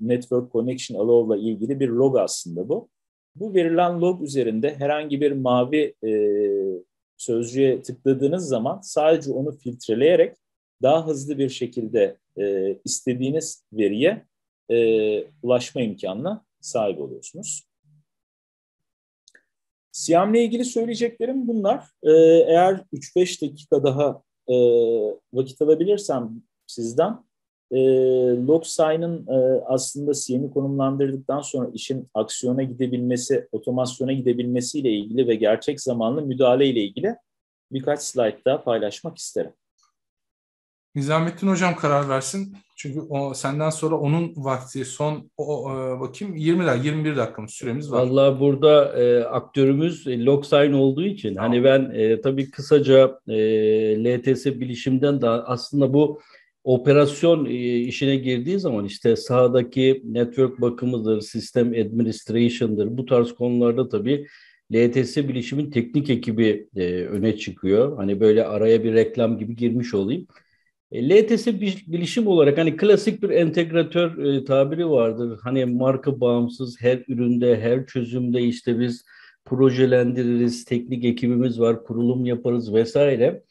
Network Connection Allow'la ilgili bir log aslında bu. Bu verilen log üzerinde herhangi bir mavi e, sözcüğe tıkladığınız zaman sadece onu filtreleyerek daha hızlı bir şekilde e, istediğiniz veriye e, ulaşma imkanına sahip oluyorsunuz. Siam'le ilgili söyleyeceklerim bunlar. Ee, eğer 3-5 dakika daha e, vakit alabilirsem sizden, e, LogSign'ın e, aslında CM'i konumlandırdıktan sonra işin aksiyona gidebilmesi, otomasyona gidebilmesiyle ilgili ve gerçek zamanlı müdahale ile ilgili birkaç slide daha paylaşmak isterim. Nizamettin Hocam karar versin. Çünkü o senden sonra onun vakti son o, e, bakayım 20 dakika 21 dakikamız süremiz var. Vallahi burada e, aktörümüz e, Logsign olduğu için tamam. hani ben e, tabii kısaca e, LTS bilişimden de aslında bu operasyon e, işine girdiği zaman işte sahadaki network bakımıdır, sistem administration'dır bu tarz konularda tabii LTS bilişimin teknik ekibi e, öne çıkıyor. Hani böyle araya bir reklam gibi girmiş olayım. E, LTS bilişim olarak hani klasik bir entegratör e, tabiri vardır. Hani marka bağımsız her üründe, her çözümde işte biz projelendiririz, teknik ekibimiz var, kurulum yaparız vesaire.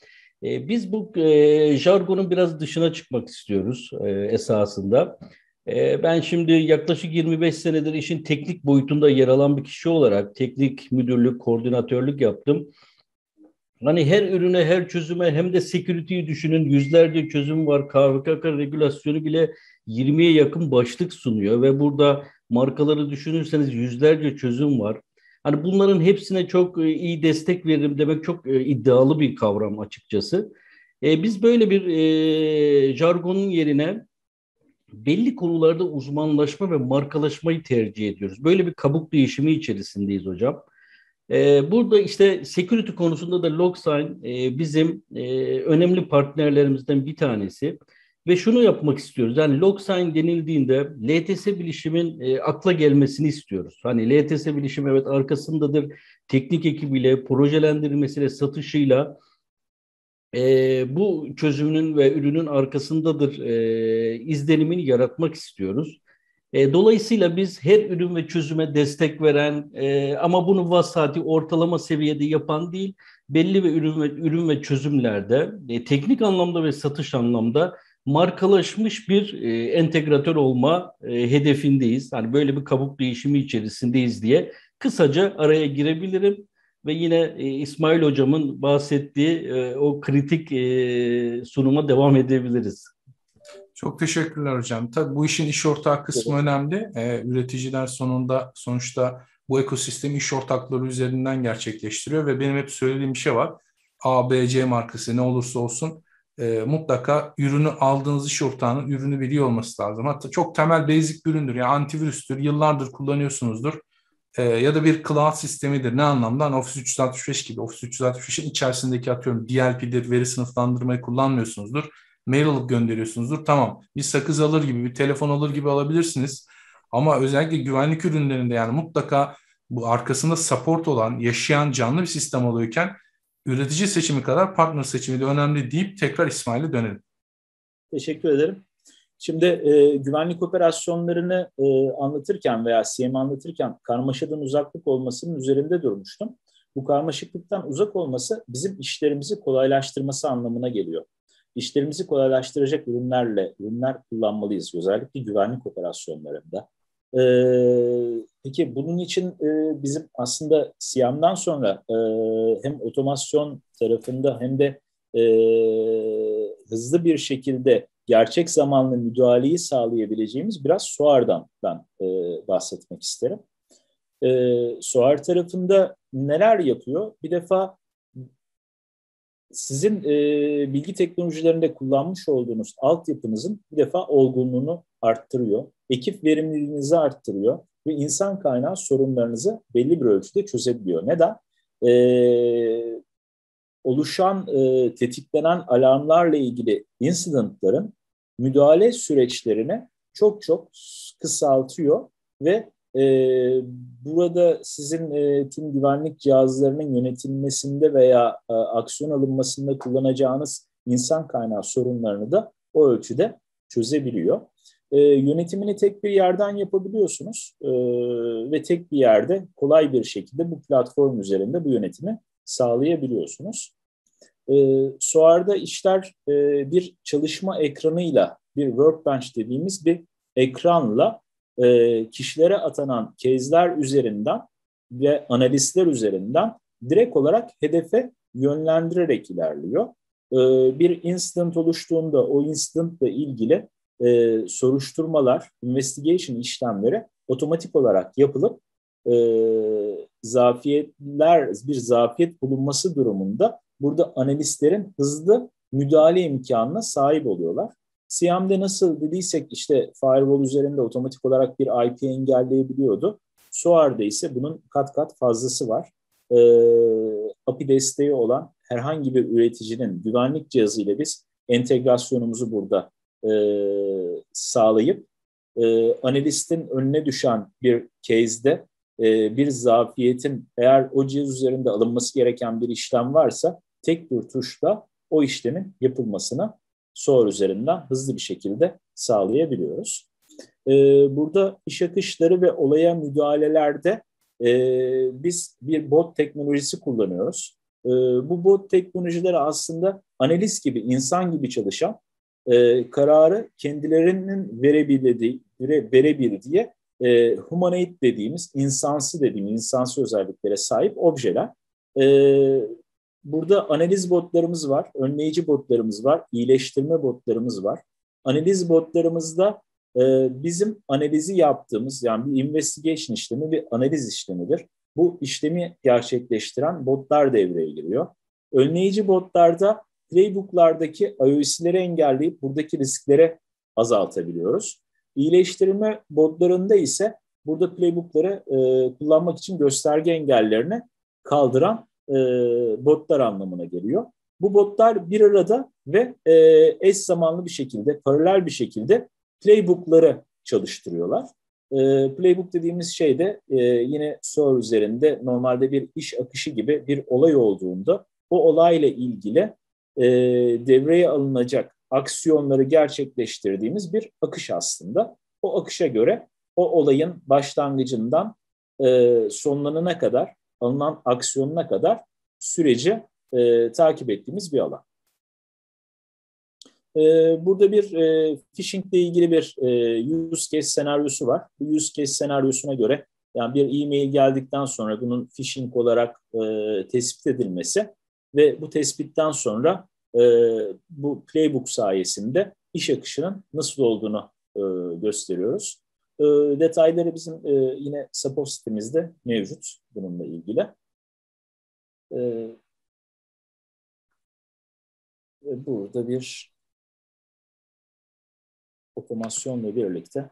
E, biz bu e, jargonun biraz dışına çıkmak istiyoruz e, esasında. E, ben şimdi yaklaşık 25 senedir işin teknik boyutunda yer alan bir kişi olarak teknik müdürlük, koordinatörlük yaptım. Hani her ürüne, her çözüme hem de security'yi düşünün. Yüzlerce çözüm var. KVKK regülasyonu bile 20'ye yakın başlık sunuyor ve burada markaları düşünürseniz yüzlerce çözüm var. Hani bunların hepsine çok e, iyi destek veririm demek çok e, iddialı bir kavram açıkçası. E, biz böyle bir jargonun yerine belli konularda uzmanlaşma ve markalaşmayı tercih ediyoruz. Böyle bir kabuk değişimi içerisindeyiz hocam. Burada işte security konusunda da LogSign bizim önemli partnerlerimizden bir tanesi. Ve şunu yapmak istiyoruz. Yani LogSign denildiğinde LTS bilişimin e, akla gelmesini istiyoruz. Hani LTS bilişim evet arkasındadır. Teknik ekibiyle, projelendirmesiyle, satışıyla e, bu çözümünün ve ürünün arkasındadır e, izlenimini yaratmak istiyoruz. E, dolayısıyla biz her ürün ve çözüme destek veren e, ama bunu vasati ortalama seviyede yapan değil, belli ve ürün ve ürün ve çözümlerde e, teknik anlamda ve satış anlamda markalaşmış bir e, entegratör olma e, hedefindeyiz. Hani böyle bir kabuk değişimi içerisindeyiz diye kısaca araya girebilirim ve yine e, İsmail hocamın bahsettiği e, o kritik e, sunuma devam edebiliriz. Çok teşekkürler hocam. Tabii bu işin iş ortağı kısmı evet. önemli. Ee, üreticiler sonunda sonuçta bu ekosistemi iş ortakları üzerinden gerçekleştiriyor ve benim hep söylediğim bir şey var. A, B, C markası ne olursa olsun e, mutlaka ürünü aldığınız iş ortağının ürünü biliyor olması lazım. Hatta çok temel basic bir üründür. Yani antivirüstür, yıllardır kullanıyorsunuzdur. E, ya da bir cloud sistemidir. Ne anlamda? Office 365 gibi. Office 365'in içerisindeki atıyorum DLP'dir, veri sınıflandırmayı kullanmıyorsunuzdur mail alıp gönderiyorsunuzdur. Tamam bir sakız alır gibi bir telefon alır gibi alabilirsiniz. Ama özellikle güvenlik ürünlerinde yani mutlaka bu arkasında support olan, yaşayan canlı bir sistem oluyorken üretici seçimi kadar partner seçimi de önemli deyip tekrar İsmail'e dönelim. Teşekkür ederim. Şimdi e, güvenlik operasyonlarını e, anlatırken veya CM anlatırken karmaşadan uzaklık olmasının üzerinde durmuştum. Bu karmaşıklıktan uzak olması bizim işlerimizi kolaylaştırması anlamına geliyor işlerimizi kolaylaştıracak ürünlerle ürünler kullanmalıyız özellikle güvenlik operasyonlarında. Ee, peki bunun için e, bizim aslında SİAM'dan sonra e, hem otomasyon tarafında hem de e, hızlı bir şekilde gerçek zamanlı müdahaleyi sağlayabileceğimiz biraz SOAR'dan ben e, bahsetmek isterim. E, SOAR tarafında neler yapıyor? Bir defa sizin e, bilgi teknolojilerinde kullanmış olduğunuz altyapınızın bir defa olgunluğunu arttırıyor. Ekip verimliliğinizi arttırıyor ve insan kaynağı sorunlarınızı belli bir ölçüde çözebiliyor. Neden? E, oluşan, e, tetiklenen alarmlarla ilgili incidentların müdahale süreçlerini çok çok kısaltıyor ve e, burada sizin e, tüm güvenlik cihazlarının yönetilmesinde veya e, aksiyon alınmasında kullanacağınız insan kaynağı sorunlarını da o ölçüde çözebiliyor. E, yönetimini tek bir yerden yapabiliyorsunuz e, ve tek bir yerde kolay bir şekilde bu platform üzerinde bu yönetimi sağlayabiliyorsunuz. E, SOAR'da işler e, bir çalışma ekranıyla, bir workbench dediğimiz bir ekranla e, kişilere atanan kezler üzerinden ve analistler üzerinden direkt olarak hedefe yönlendirerek ilerliyor. E, bir incident oluştuğunda o incidentle ilgili e, soruşturmalar, investigation işlemleri otomatik olarak yapılıp e, zafiyetler, bir zafiyet bulunması durumunda burada analistlerin hızlı müdahale imkanına sahip oluyorlar. Siam'de nasıl dediysek işte firewall üzerinde otomatik olarak bir IP engelleyebiliyordu. SOAR'da ise bunun kat kat fazlası var. Ee, API desteği olan herhangi bir üreticinin güvenlik cihazı ile biz entegrasyonumuzu burada e, sağlayıp e, analistin önüne düşen bir case'de e, bir zafiyetin eğer o cihaz üzerinde alınması gereken bir işlem varsa tek bir tuşla o işlemin yapılmasına SOAR üzerinden hızlı bir şekilde sağlayabiliyoruz. E, burada iş akışları ve olaya müdahalelerde e, biz bir bot teknolojisi kullanıyoruz. E, bu bot teknolojileri aslında analiz gibi, insan gibi çalışan e, kararı kendilerinin verebildiği, verebildiği e, humanoid dediğimiz, insansı dediğimiz, insansı özelliklere sahip objeler. E, burada analiz botlarımız var, önleyici botlarımız var, iyileştirme botlarımız var. Analiz botlarımızda e, bizim analizi yaptığımız yani bir investigation işlemi bir analiz işlemidir. Bu işlemi gerçekleştiren botlar devreye giriyor. Önleyici botlarda playbooklardaki IOC'leri engelleyip buradaki riskleri azaltabiliyoruz. İyileştirme botlarında ise burada playbookları e, kullanmak için gösterge engellerini kaldıran e, botlar anlamına geliyor. Bu botlar bir arada ve e, eş zamanlı bir şekilde, paralel bir şekilde playbookları çalıştırıyorlar. E, playbook dediğimiz şey de e, yine SOAR üzerinde normalde bir iş akışı gibi bir olay olduğunda o olayla ilgili e, devreye alınacak aksiyonları gerçekleştirdiğimiz bir akış aslında. O akışa göre o olayın başlangıcından e, sonlanana kadar, alınan aksiyonuna kadar süreci e, takip ettiğimiz bir alan. E, burada bir e, phishing ile ilgili bir e, use case senaryosu var. Bu use case senaryosuna göre yani bir e-mail geldikten sonra bunun phishing olarak e, tespit edilmesi ve bu tespitten sonra e, bu playbook sayesinde iş akışının nasıl olduğunu e, gösteriyoruz. E, detayları bizim e, yine support sitemizde mevcut bununla ilgili. E, burada bir otomasyonla birlikte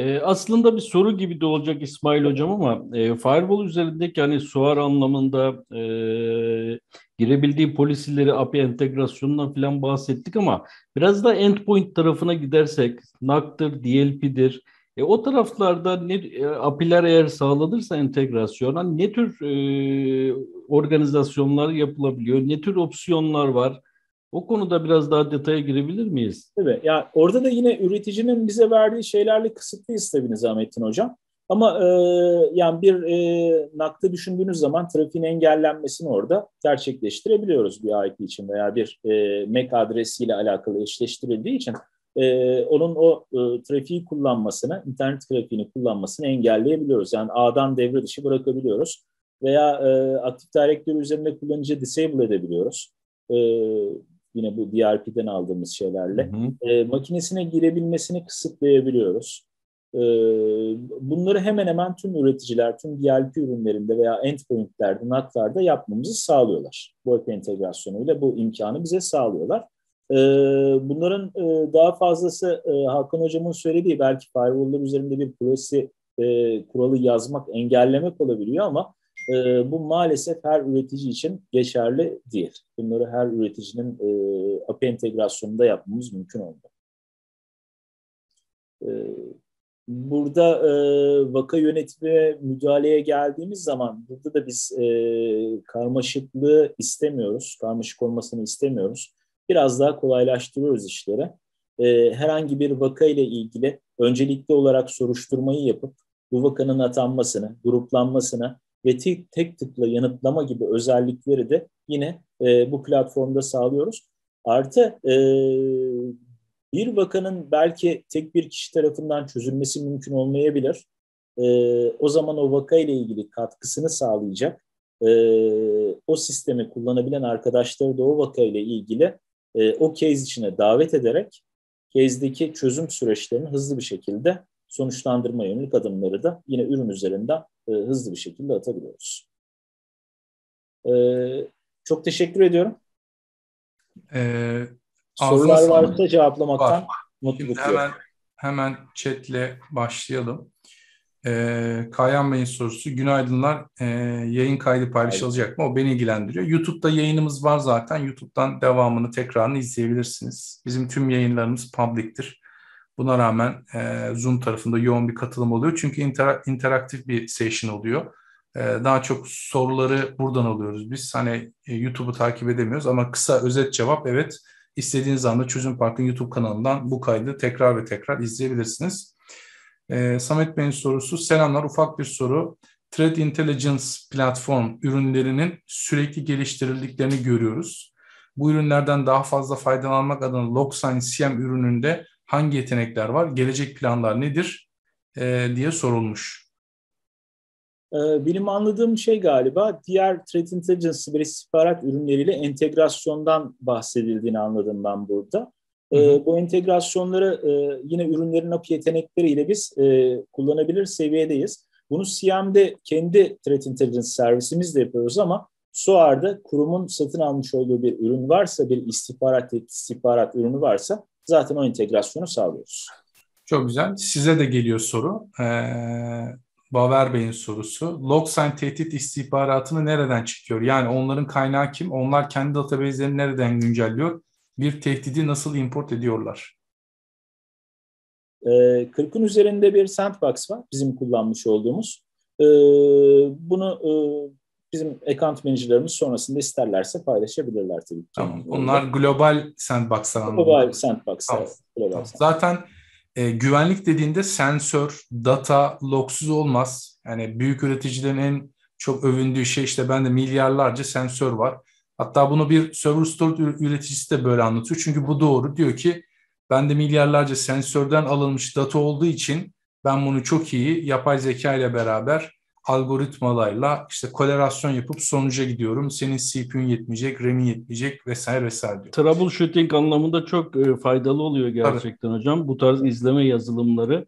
e, aslında bir soru gibi de olacak İsmail Hocam ama e, firewall üzerindeki hani SOAR anlamında e, girebildiği policy'leri API entegrasyonundan falan bahsettik ama biraz da endpoint tarafına gidersek NAC'tır, DLP'dir. E, o taraflarda ne e, API'ler eğer sağlanırsa entegrasyona ne tür e, organizasyonlar yapılabiliyor, ne tür opsiyonlar var? O konuda biraz daha detaya girebilir miyiz? Tabii. Ya orada da yine üreticinin bize verdiği şeylerle kısıtlıyız tabii Nizamettin Hocam. Ama e, yani bir e, nakde düşündüğünüz zaman trafiğin engellenmesini orada gerçekleştirebiliyoruz bir IP için veya bir e, MAC adresiyle alakalı eşleştirildiği için e, onun o e, trafiği kullanmasını, internet trafiğini kullanmasını engelleyebiliyoruz. Yani A'dan devre dışı bırakabiliyoruz veya e, Active Directory üzerinde kullanıcı disable edebiliyoruz. E, yine bu DRP'den aldığımız şeylerle. Hı hı. E, makinesine girebilmesini kısıtlayabiliyoruz. E, bunları hemen hemen tüm üreticiler, tüm DLP ürünlerinde veya endpointlerde, NAT'larda yapmamızı sağlıyorlar. Bu API entegrasyonuyla bu imkanı bize sağlıyorlar. E, bunların e, daha fazlası e, Hakan Hocam'ın söylediği belki firewall'lar üzerinde bir policy e, kuralı yazmak, engellemek olabiliyor ama e, bu maalesef her üretici için geçerli değil. Bunları her üreticinin e, API entegrasyonunda yapmamız mümkün oldu. E, burada e, vaka yönetimi müdahaleye geldiğimiz zaman burada da biz e, karmaşıklığı istemiyoruz. Karmaşık olmasını istemiyoruz. Biraz daha kolaylaştırıyoruz işleri. E, herhangi bir vaka ile ilgili öncelikli olarak soruşturmayı yapıp bu vakanın atanmasını, gruplanmasını ve tek, tıkla yanıtlama gibi özellikleri de yine e, bu platformda sağlıyoruz. Artı e, bir vakanın belki tek bir kişi tarafından çözülmesi mümkün olmayabilir. E, o zaman o vaka ile ilgili katkısını sağlayacak e, o sistemi kullanabilen arkadaşları da o vaka ile ilgili e, o case içine davet ederek case'deki çözüm süreçlerini hızlı bir şekilde sonuçlandırma yönelik adımları da yine ürün üzerinden e, hızlı bir şekilde atabiliyoruz. E, çok teşekkür ediyorum. Ee, Sorular varsa cevaplamaktan var. mutluluk Şimdi hemen, hemen chatle başlayalım. Ee, Kayan Bey'in sorusu. Günaydınlar. Ee, yayın kaydı paylaşılacak mı? O beni ilgilendiriyor. YouTube'da yayınımız var zaten. YouTube'dan devamını, tekrarını izleyebilirsiniz. Bizim tüm yayınlarımız public'tir. Buna rağmen e, Zoom tarafında yoğun bir katılım oluyor. Çünkü intera- interaktif bir session oluyor. E, daha çok soruları buradan alıyoruz biz. Hani e, YouTube'u takip edemiyoruz ama kısa özet cevap evet. İstediğiniz anda Çözüm Park'ın YouTube kanalından bu kaydı tekrar ve tekrar izleyebilirsiniz. E, Samet Bey'in sorusu. Selamlar ufak bir soru. Threat Intelligence platform ürünlerinin sürekli geliştirildiklerini görüyoruz. Bu ürünlerden daha fazla faydalanmak adına Logsign CM ürününde hangi yetenekler var, gelecek planlar nedir e, diye sorulmuş. Ee, benim anladığım şey galiba diğer threat intelligence ve istihbarat ürünleriyle entegrasyondan bahsedildiğini anladım ben burada. E, bu entegrasyonları e, yine ürünlerin API yetenekleriyle biz e, kullanabilir seviyedeyiz. Bunu CM'de kendi Threat Intelligence servisimizle yapıyoruz ama SOAR'da kurumun satın almış olduğu bir ürün varsa, bir istihbarat istihbarat ürünü varsa zaten o entegrasyonu sağlıyoruz. Çok güzel. Size de geliyor soru. Ee, Baver Bey'in sorusu. LogSign tehdit istihbaratını nereden çıkıyor? Yani onların kaynağı kim? Onlar kendi database'lerini nereden güncelliyor? Bir tehdidi nasıl import ediyorlar? Ee, 40'ın üzerinde bir sandbox var bizim kullanmış olduğumuz. E, bunu e, bizim account manager'larımız sonrasında isterlerse paylaşabilirler tabii. Tamam. Onlar global anlamında. Global sandbox. Tamam. Global tamam. Sandbox. Zaten e, güvenlik dediğinde sensör, data, logsuz olmaz. Yani büyük üreticilerin en çok övündüğü şey işte bende milyarlarca sensör var. Hatta bunu bir server storage üreticisi de böyle anlatıyor. Çünkü bu doğru. Diyor ki bende milyarlarca sensörden alınmış data olduğu için ben bunu çok iyi yapay zeka ile beraber algoritmalarla işte korelasyon yapıp sonuca gidiyorum. Senin CPU'un yetmeyecek, RAM'in yetmeyecek vesaire vesaire diyor. Troubleshooting anlamında çok e, faydalı oluyor gerçekten Tabii. hocam. Bu tarz izleme yazılımları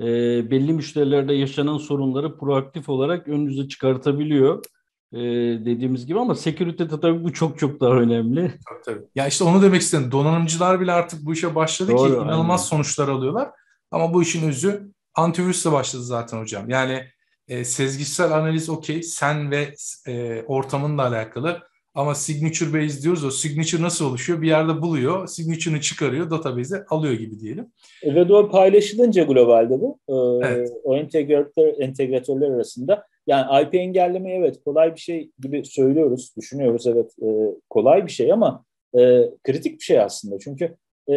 e, belli müşterilerde yaşanan sorunları proaktif olarak önünüze çıkartabiliyor. E, dediğimiz gibi ama security'de tabii bu çok çok daha önemli. Tabii, tabii. Ya işte onu demek istedim. Donanımcılar bile artık bu işe başladı Doğru, ki inanılmaz aynen. sonuçlar alıyorlar. Ama bu işin özü antivirüsle başladı zaten hocam. Yani e, sezgisel analiz okey. Sen ve e, ortamınla alakalı. Ama signature based diyoruz. O signature nasıl oluşuyor? Bir yerde buluyor. Signature'ını çıkarıyor. Database'e alıyor gibi diyelim. Ve o paylaşılınca globalde bu. E, evet. O entegratör, entegratörler arasında. Yani IP engelleme evet kolay bir şey gibi söylüyoruz. Düşünüyoruz evet e, kolay bir şey ama e, kritik bir şey aslında. Çünkü e,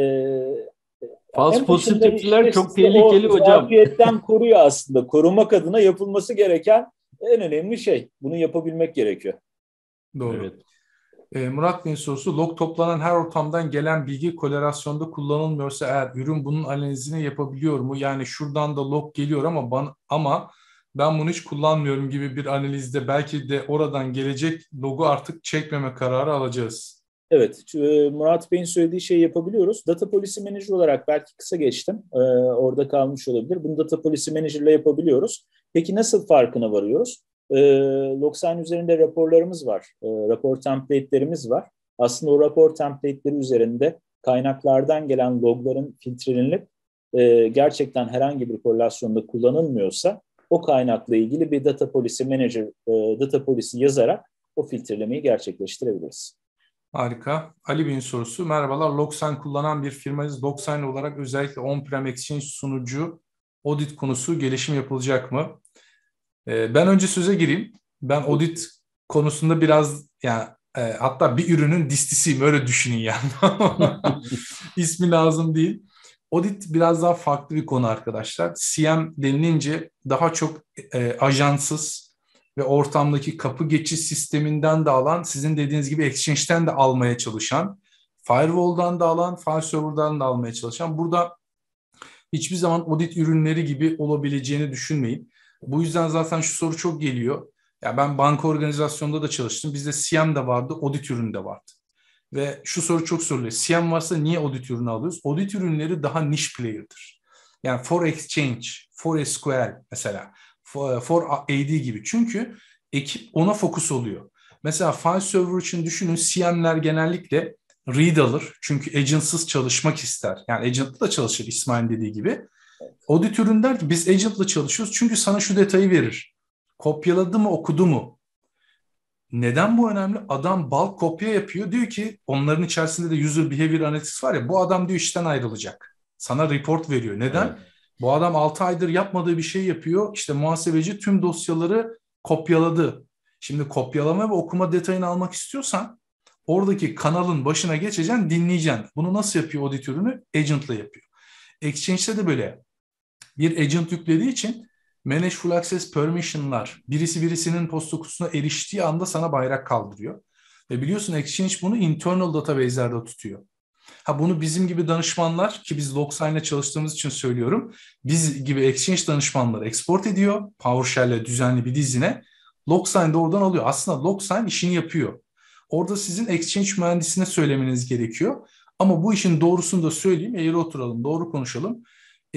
False pozitifler işte çok tehlikeli o hocam. Zafiyetten koruyor aslında. Korumak adına yapılması gereken en önemli şey. Bunu yapabilmek gerekiyor. Doğru. Evet. Ee, Murat Bey'in sorusu log toplanan her ortamdan gelen bilgi kolerasyonda kullanılmıyorsa eğer ürün bunun analizini yapabiliyor mu? Yani şuradan da log geliyor ama bana, ama ben bunu hiç kullanmıyorum gibi bir analizde belki de oradan gelecek logu artık çekmeme kararı alacağız. Evet, e, Murat Bey'in söylediği şeyi yapabiliyoruz. Data Policy Manager olarak belki kısa geçtim, e, orada kalmış olabilir. Bunu Data Policy Manager ile yapabiliyoruz. Peki nasıl farkına varıyoruz? E, Logsign üzerinde raporlarımız var, rapor template'lerimiz var. Aslında o rapor template'leri üzerinde kaynaklardan gelen logların filtrelenip gerçekten herhangi bir korelasyonda kullanılmıyorsa o kaynakla ilgili bir Data Policy Manager, Data Policy yazarak o filtrelemeyi gerçekleştirebiliriz. Harika. Ali Bey'in sorusu. Merhabalar. Logsign kullanan bir firmayız. Logsign olarak özellikle on-prem exchange sunucu audit konusu gelişim yapılacak mı? Ee, ben önce söze gireyim. Ben audit konusunda biraz yani e, hatta bir ürünün distisiyim öyle düşünün yani. İsmi lazım değil. Audit biraz daha farklı bir konu arkadaşlar. CM denilince daha çok e, ajansız, ve ortamdaki kapı geçiş sisteminden de alan, sizin dediğiniz gibi Exchange'den de almaya çalışan, Firewall'dan da alan, file server'dan da almaya çalışan. Burada hiçbir zaman audit ürünleri gibi olabileceğini düşünmeyin. Bu yüzden zaten şu soru çok geliyor. Ya ben banka organizasyonunda da çalıştım. Bizde CM de vardı, audit ürünü de vardı. Ve şu soru çok soruluyor. CM varsa niye audit ürünü alıyoruz? Audit ürünleri daha niche player'dır. Yani for exchange, for SQL mesela for AD gibi. Çünkü ekip ona fokus oluyor. Mesela file server için düşünün CM'ler genellikle read alır. Çünkü agentsız çalışmak ister. Yani agent'lı da çalışır İsmail dediği gibi. Auditörün der ki biz agent'la çalışıyoruz çünkü sana şu detayı verir. Kopyaladı mı okudu mu? Neden bu önemli? Adam bulk kopya yapıyor. Diyor ki onların içerisinde de user behavior analytics var ya bu adam diyor işten ayrılacak. Sana report veriyor. Neden? Evet. Bu adam 6 aydır yapmadığı bir şey yapıyor. İşte muhasebeci tüm dosyaları kopyaladı. Şimdi kopyalama ve okuma detayını almak istiyorsan oradaki kanalın başına geçeceksin, dinleyeceksin. Bunu nasıl yapıyor auditörünü? Agent'la yapıyor. Exchange'de de böyle bir agent yüklediği için Manage Full Access Permission'lar birisi birisinin posta kutusuna eriştiği anda sana bayrak kaldırıyor. Ve biliyorsun Exchange bunu internal database'lerde tutuyor. Ha bunu bizim gibi danışmanlar ki biz Logsign'le çalıştığımız için söylüyorum. Biz gibi exchange danışmanları export ediyor. PowerShell'le düzenli bir dizine. Logsign de oradan alıyor. Aslında Logsign işini yapıyor. Orada sizin exchange mühendisine söylemeniz gerekiyor. Ama bu işin doğrusunu da söyleyeyim. Eğri oturalım, doğru konuşalım.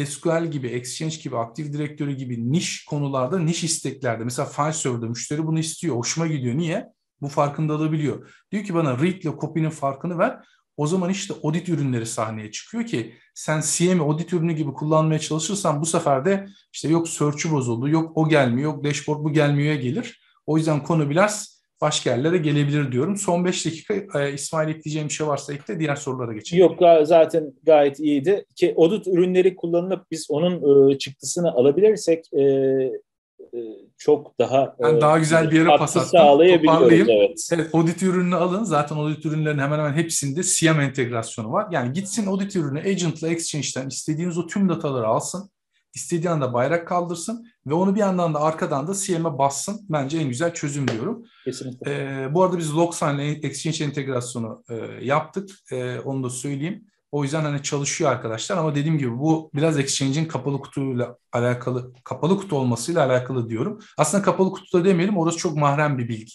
SQL gibi, Exchange gibi, Active Directory gibi niş konularda, niş isteklerde mesela file server'da müşteri bunu istiyor. Hoşuma gidiyor. Niye? Bu farkındalığı biliyor. Diyor ki bana read ile copy'nin farkını ver. O zaman işte audit ürünleri sahneye çıkıyor ki sen CM'i audit ürünü gibi kullanmaya çalışırsan bu sefer de işte yok search'ü bozuldu, yok o gelmiyor, yok dashboard bu gelmiyor'ya gelir. O yüzden konu biraz başka yerlere gelebilir diyorum. Son 5 dakika e, İsmail ekleyeceğim bir şey varsa ekle diğer sorulara geçelim. Yok zaten gayet iyiydi. Ki audit ürünleri kullanılıp biz onun e, çıktısını alabilirsek e, e, çok daha ben e, daha güzel bir yere pas attım. Toparlayayım. Evet. evet, audit ürününü alın. Zaten audit ürünlerinin hemen hemen hepsinde CM entegrasyonu var. Yani gitsin audit ürünü Agent'la Exchange'den istediğiniz o tüm dataları alsın. istediği anda bayrak kaldırsın ve onu bir yandan da arkadan da CM'e bassın. Bence en güzel çözüm diyorum. Kesinlikle. Ee, bu arada biz Logsign ile Exchange entegrasyonu e, yaptık. E, onu da söyleyeyim. O yüzden hani çalışıyor arkadaşlar ama dediğim gibi bu biraz Exchange'in kapalı kutuyla alakalı, kapalı kutu olmasıyla alakalı diyorum. Aslında kapalı kutuda demeyelim orası çok mahrem bir bilgi.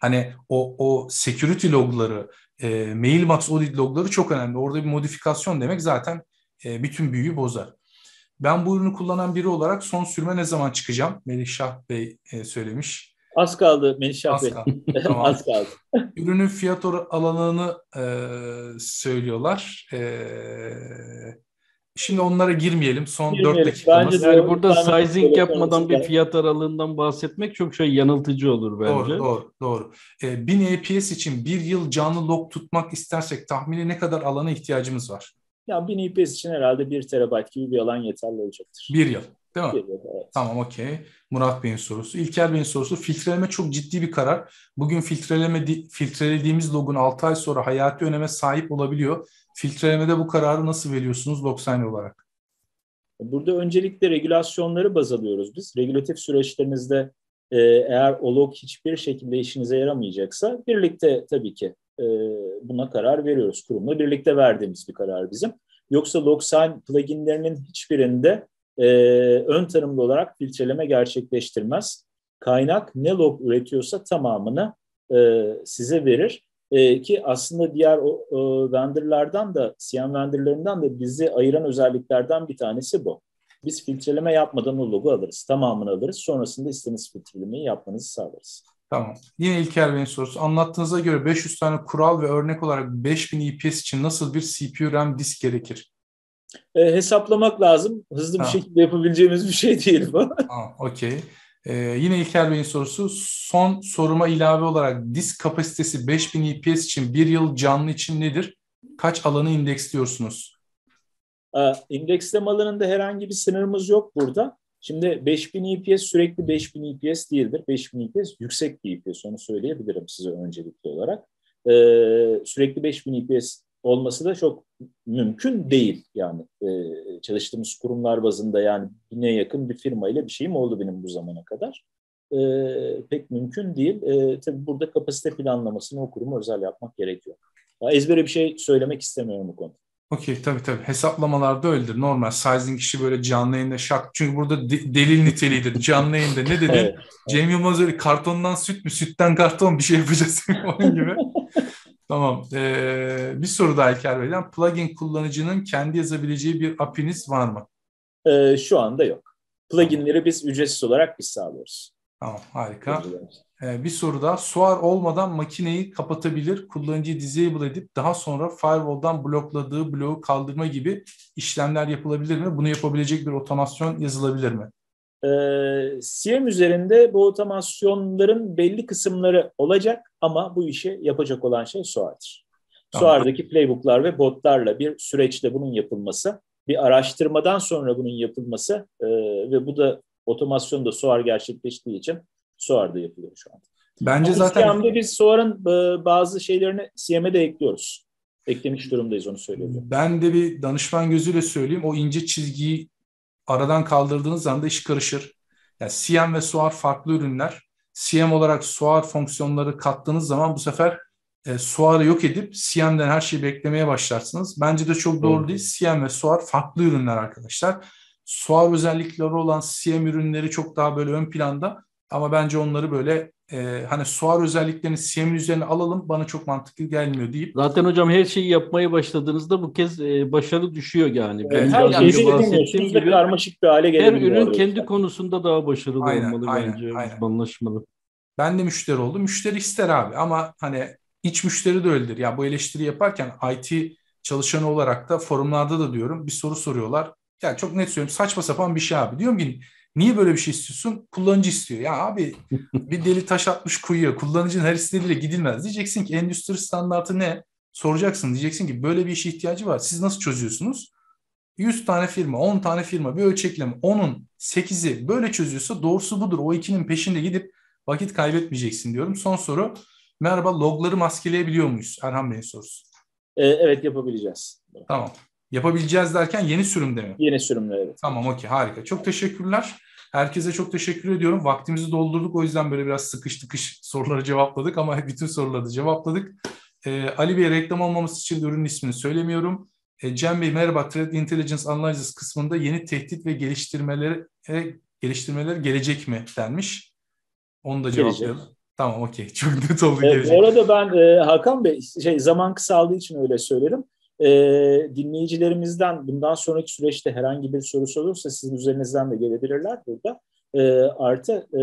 Hani o, o security logları, e, mailbox audit logları çok önemli. Orada bir modifikasyon demek zaten e, bütün büyüyü bozar. Ben bu ürünü kullanan biri olarak son sürme ne zaman çıkacağım? Melih Şah Bey e, söylemiş. Az kaldı Melih Az kaldı. tamam. Az kaldı. Ürünün fiyat alanını e, söylüyorlar. E, şimdi onlara girmeyelim. Son Girmeyelim. 4 dakikamız. Bence yani burada sizing yapmadan bir fiyat aralığından bahsetmek çok şey yanıltıcı olur bence. Doğru, doğru. doğru. E, 1000 APS için bir yıl canlı log tutmak istersek tahmini ne kadar alana ihtiyacımız var? Ya 1000 APS için herhalde 1 terabayt gibi bir alan yeterli olacaktır. Bir yıl. Değil mi? Geliyor, evet. Tamam okey. Murat Bey'in sorusu. İlker Bey'in sorusu. Filtreleme çok ciddi bir karar. Bugün filtreleme filtrelediğimiz logun 6 ay sonra hayati öneme sahip olabiliyor. Filtrelemede bu kararı nasıl veriyorsunuz Logsign olarak? Burada öncelikle regülasyonları baz alıyoruz biz. Regülatif süreçlerinizde e, eğer o log hiçbir şekilde işinize yaramayacaksa birlikte tabii ki e, buna karar veriyoruz. Kurumla birlikte verdiğimiz bir karar bizim. Yoksa Logsign pluginlerinin hiçbirinde e, ön tanımlı olarak filtreleme gerçekleştirmez. Kaynak ne log üretiyorsa tamamını e, size verir. E, ki aslında diğer o, o vendorlardan da, CM vendorlarından da bizi ayıran özelliklerden bir tanesi bu. Biz filtreleme yapmadan o logu alırız. Tamamını alırız. Sonrasında istediğiniz filtrelemeyi yapmanızı sağlarız. Tamam. Yine İlker Bey'in sorusu. Anlattığınıza göre 500 tane kural ve örnek olarak 5000 EPS için nasıl bir CPU RAM disk gerekir? E, hesaplamak lazım. Hızlı bir ha. şekilde yapabileceğimiz bir şey değil bu. Okey. Ee, yine İlker Bey'in sorusu. Son soruma ilave olarak disk kapasitesi 5000 EPS için bir yıl canlı için nedir? Kaç alanı indeksliyorsunuz? Ee, indeksleme alanında herhangi bir sınırımız yok burada. Şimdi 5000 EPS sürekli 5000 EPS değildir. 5000 EPS yüksek bir EPS onu söyleyebilirim size öncelikli olarak. Ee, sürekli 5000 EPS olması da çok mümkün değil yani e, çalıştığımız kurumlar bazında yani bine yakın bir firma ile bir şeyim oldu benim bu zamana kadar. E, pek mümkün değil. E, tabii burada kapasite planlamasını o kurumu özel yapmak gerekiyor. Ya ezbere bir şey söylemek istemiyorum bu konuda. Okey tabii tabii. Hesaplamalarda öyledir. Normal. Sizing işi böyle canlı yayında şak. Çünkü burada de, delil niteliğidir. Canlı yayında ne dedin? evet, Cem Yılmaz öyle kartondan süt mü? Sütten karton bir şey yapacağız onun gibi. Tamam. Ee, bir soru daha İlker Bey'den. Plugin kullanıcının kendi yazabileceği bir API'niz var mı? Ee, şu anda yok. Pluginleri biz ücretsiz olarak biz sağlıyoruz. Tamam harika. Ee, bir soru daha. SOAR olmadan makineyi kapatabilir, kullanıcıyı disable edip daha sonra firewall'dan blokladığı bloğu kaldırma gibi işlemler yapılabilir mi? Bunu yapabilecek bir otomasyon yazılabilir mi? Ee, CM üzerinde bu otomasyonların belli kısımları olacak ama bu işi yapacak olan şey SOAR'dır. Tamam. SOAR'daki playbooklar ve botlarla bir süreçte bunun yapılması, bir araştırmadan sonra bunun yapılması e, ve bu da otomasyonda SOAR gerçekleştiği için SOAR'da yapılıyor şu anda. Bence ama zaten... Biz SOAR'ın e, bazı şeylerini CM'e de ekliyoruz. Eklemiş durumdayız onu söylüyorum. Ben de bir danışman gözüyle söyleyeyim. O ince çizgiyi aradan kaldırdığınız anda iş karışır. Yani CM ve SOAR farklı ürünler. CM olarak SOAR fonksiyonları kattığınız zaman bu sefer e, Suar'ı yok edip CM'den her şeyi beklemeye başlarsınız. Bence de çok doğru değil. CM ve Suar farklı ürünler arkadaşlar. Suar özellikleri olan CM ürünleri çok daha böyle ön planda ama bence onları böyle e, hani suar özelliklerini CM'in üzerine alalım bana çok mantıklı gelmiyor deyip. Zaten hocam her şeyi yapmaya başladığınızda bu kez e, başarı düşüyor yani. Evet, her şeyi bahsettiğim gibi karmaşık bir hale. Her ürün kendi konusunda daha başarılı aynen, olmalı aynen, bence. Aynen. Uzmanlaşmalı. Ben de müşteri oldum. Müşteri ister abi ama hani iç müşteri de öyledir. Ya bu eleştiri yaparken IT çalışanı olarak da forumlarda da diyorum bir soru soruyorlar. Ya çok net söylüyorum saçma sapan bir şey abi. Diyorum ki Niye böyle bir şey istiyorsun? Kullanıcı istiyor. Ya abi bir deli taş atmış kuyuya kullanıcının her istediğiyle gidilmez. Diyeceksin ki endüstri standartı ne? Soracaksın. Diyeceksin ki böyle bir işe ihtiyacı var. Siz nasıl çözüyorsunuz? 100 tane firma, 10 tane firma bir ölçekleme 10'un 8'i böyle çözüyorsa doğrusu budur. O ikinin peşinde gidip vakit kaybetmeyeceksin diyorum. Son soru. Merhaba logları maskeleyebiliyor muyuz? Erhan Bey'in sorusu. Ee, evet yapabileceğiz. Tamam. Yapabileceğiz derken yeni sürümde mi? Yeni sürümde evet. Tamam okey harika. Çok teşekkürler. Herkese çok teşekkür ediyorum. Vaktimizi doldurduk o yüzden böyle biraz sıkış tıkış soruları cevapladık ama bütün soruları da cevapladık. Ee, Ali Bey reklam olmaması için ürünün ismini söylemiyorum. Ee, Cem Bey merhaba Threat Intelligence Analysis kısmında yeni tehdit ve geliştirmeleri e, geliştirmeler gelecek mi denmiş. Onu da cevaplayalım. Gelecek. Tamam okey. Çok net oldu evet, gelecek. Bu arada ben e, Hakan Bey şey zaman kısaldığı için öyle söyledim. E, dinleyicilerimizden bundan sonraki süreçte herhangi bir sorusu olursa sizin üzerinizden de gelebilirler burada. E, artı e,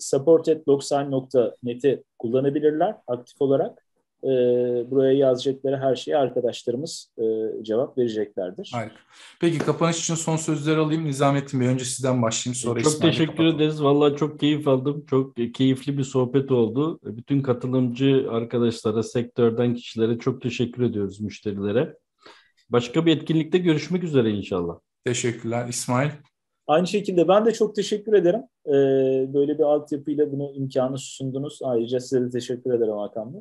support.logsign.net'i kullanabilirler aktif olarak e, buraya yazacakları her şeyi arkadaşlarımız e, cevap vereceklerdir. Harika. Peki kapanış için son sözleri alayım. Nizamettin Bey önce sizden başlayayım sonra Çok teşekkür kapatalım. ederiz. Vallahi çok keyif aldım. Çok keyifli bir sohbet oldu. Bütün katılımcı arkadaşlara, sektörden kişilere çok teşekkür ediyoruz müşterilere. Başka bir etkinlikte görüşmek üzere inşallah. Teşekkürler. İsmail? Aynı şekilde ben de çok teşekkür ederim. Ee, böyle bir altyapıyla bunu imkanı sundunuz. Ayrıca size de teşekkür ederim Hakan Bey.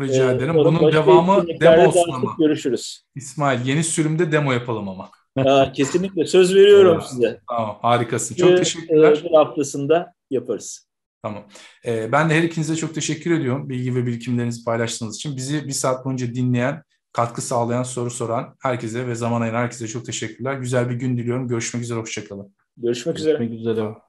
Rica ee, ederim. Bunun devamı demo olsun ama. Görüşürüz. İsmail yeni sürümde demo yapalım ama. Aa, kesinlikle söz veriyorum evet. size. Tamam harikasın. Çok ee, teşekkürler. Bir haftasında yaparız. Tamam. Ee, ben de her ikinize çok teşekkür ediyorum bilgi ve birikimlerinizi paylaştığınız için. Bizi bir saat boyunca dinleyen, katkı sağlayan, soru soran herkese ve zaman ayıran herkese çok teşekkürler. Güzel bir gün diliyorum. Görüşmek üzere, hoşçakalın. Görüşmek üzere. Görüşmek üzere.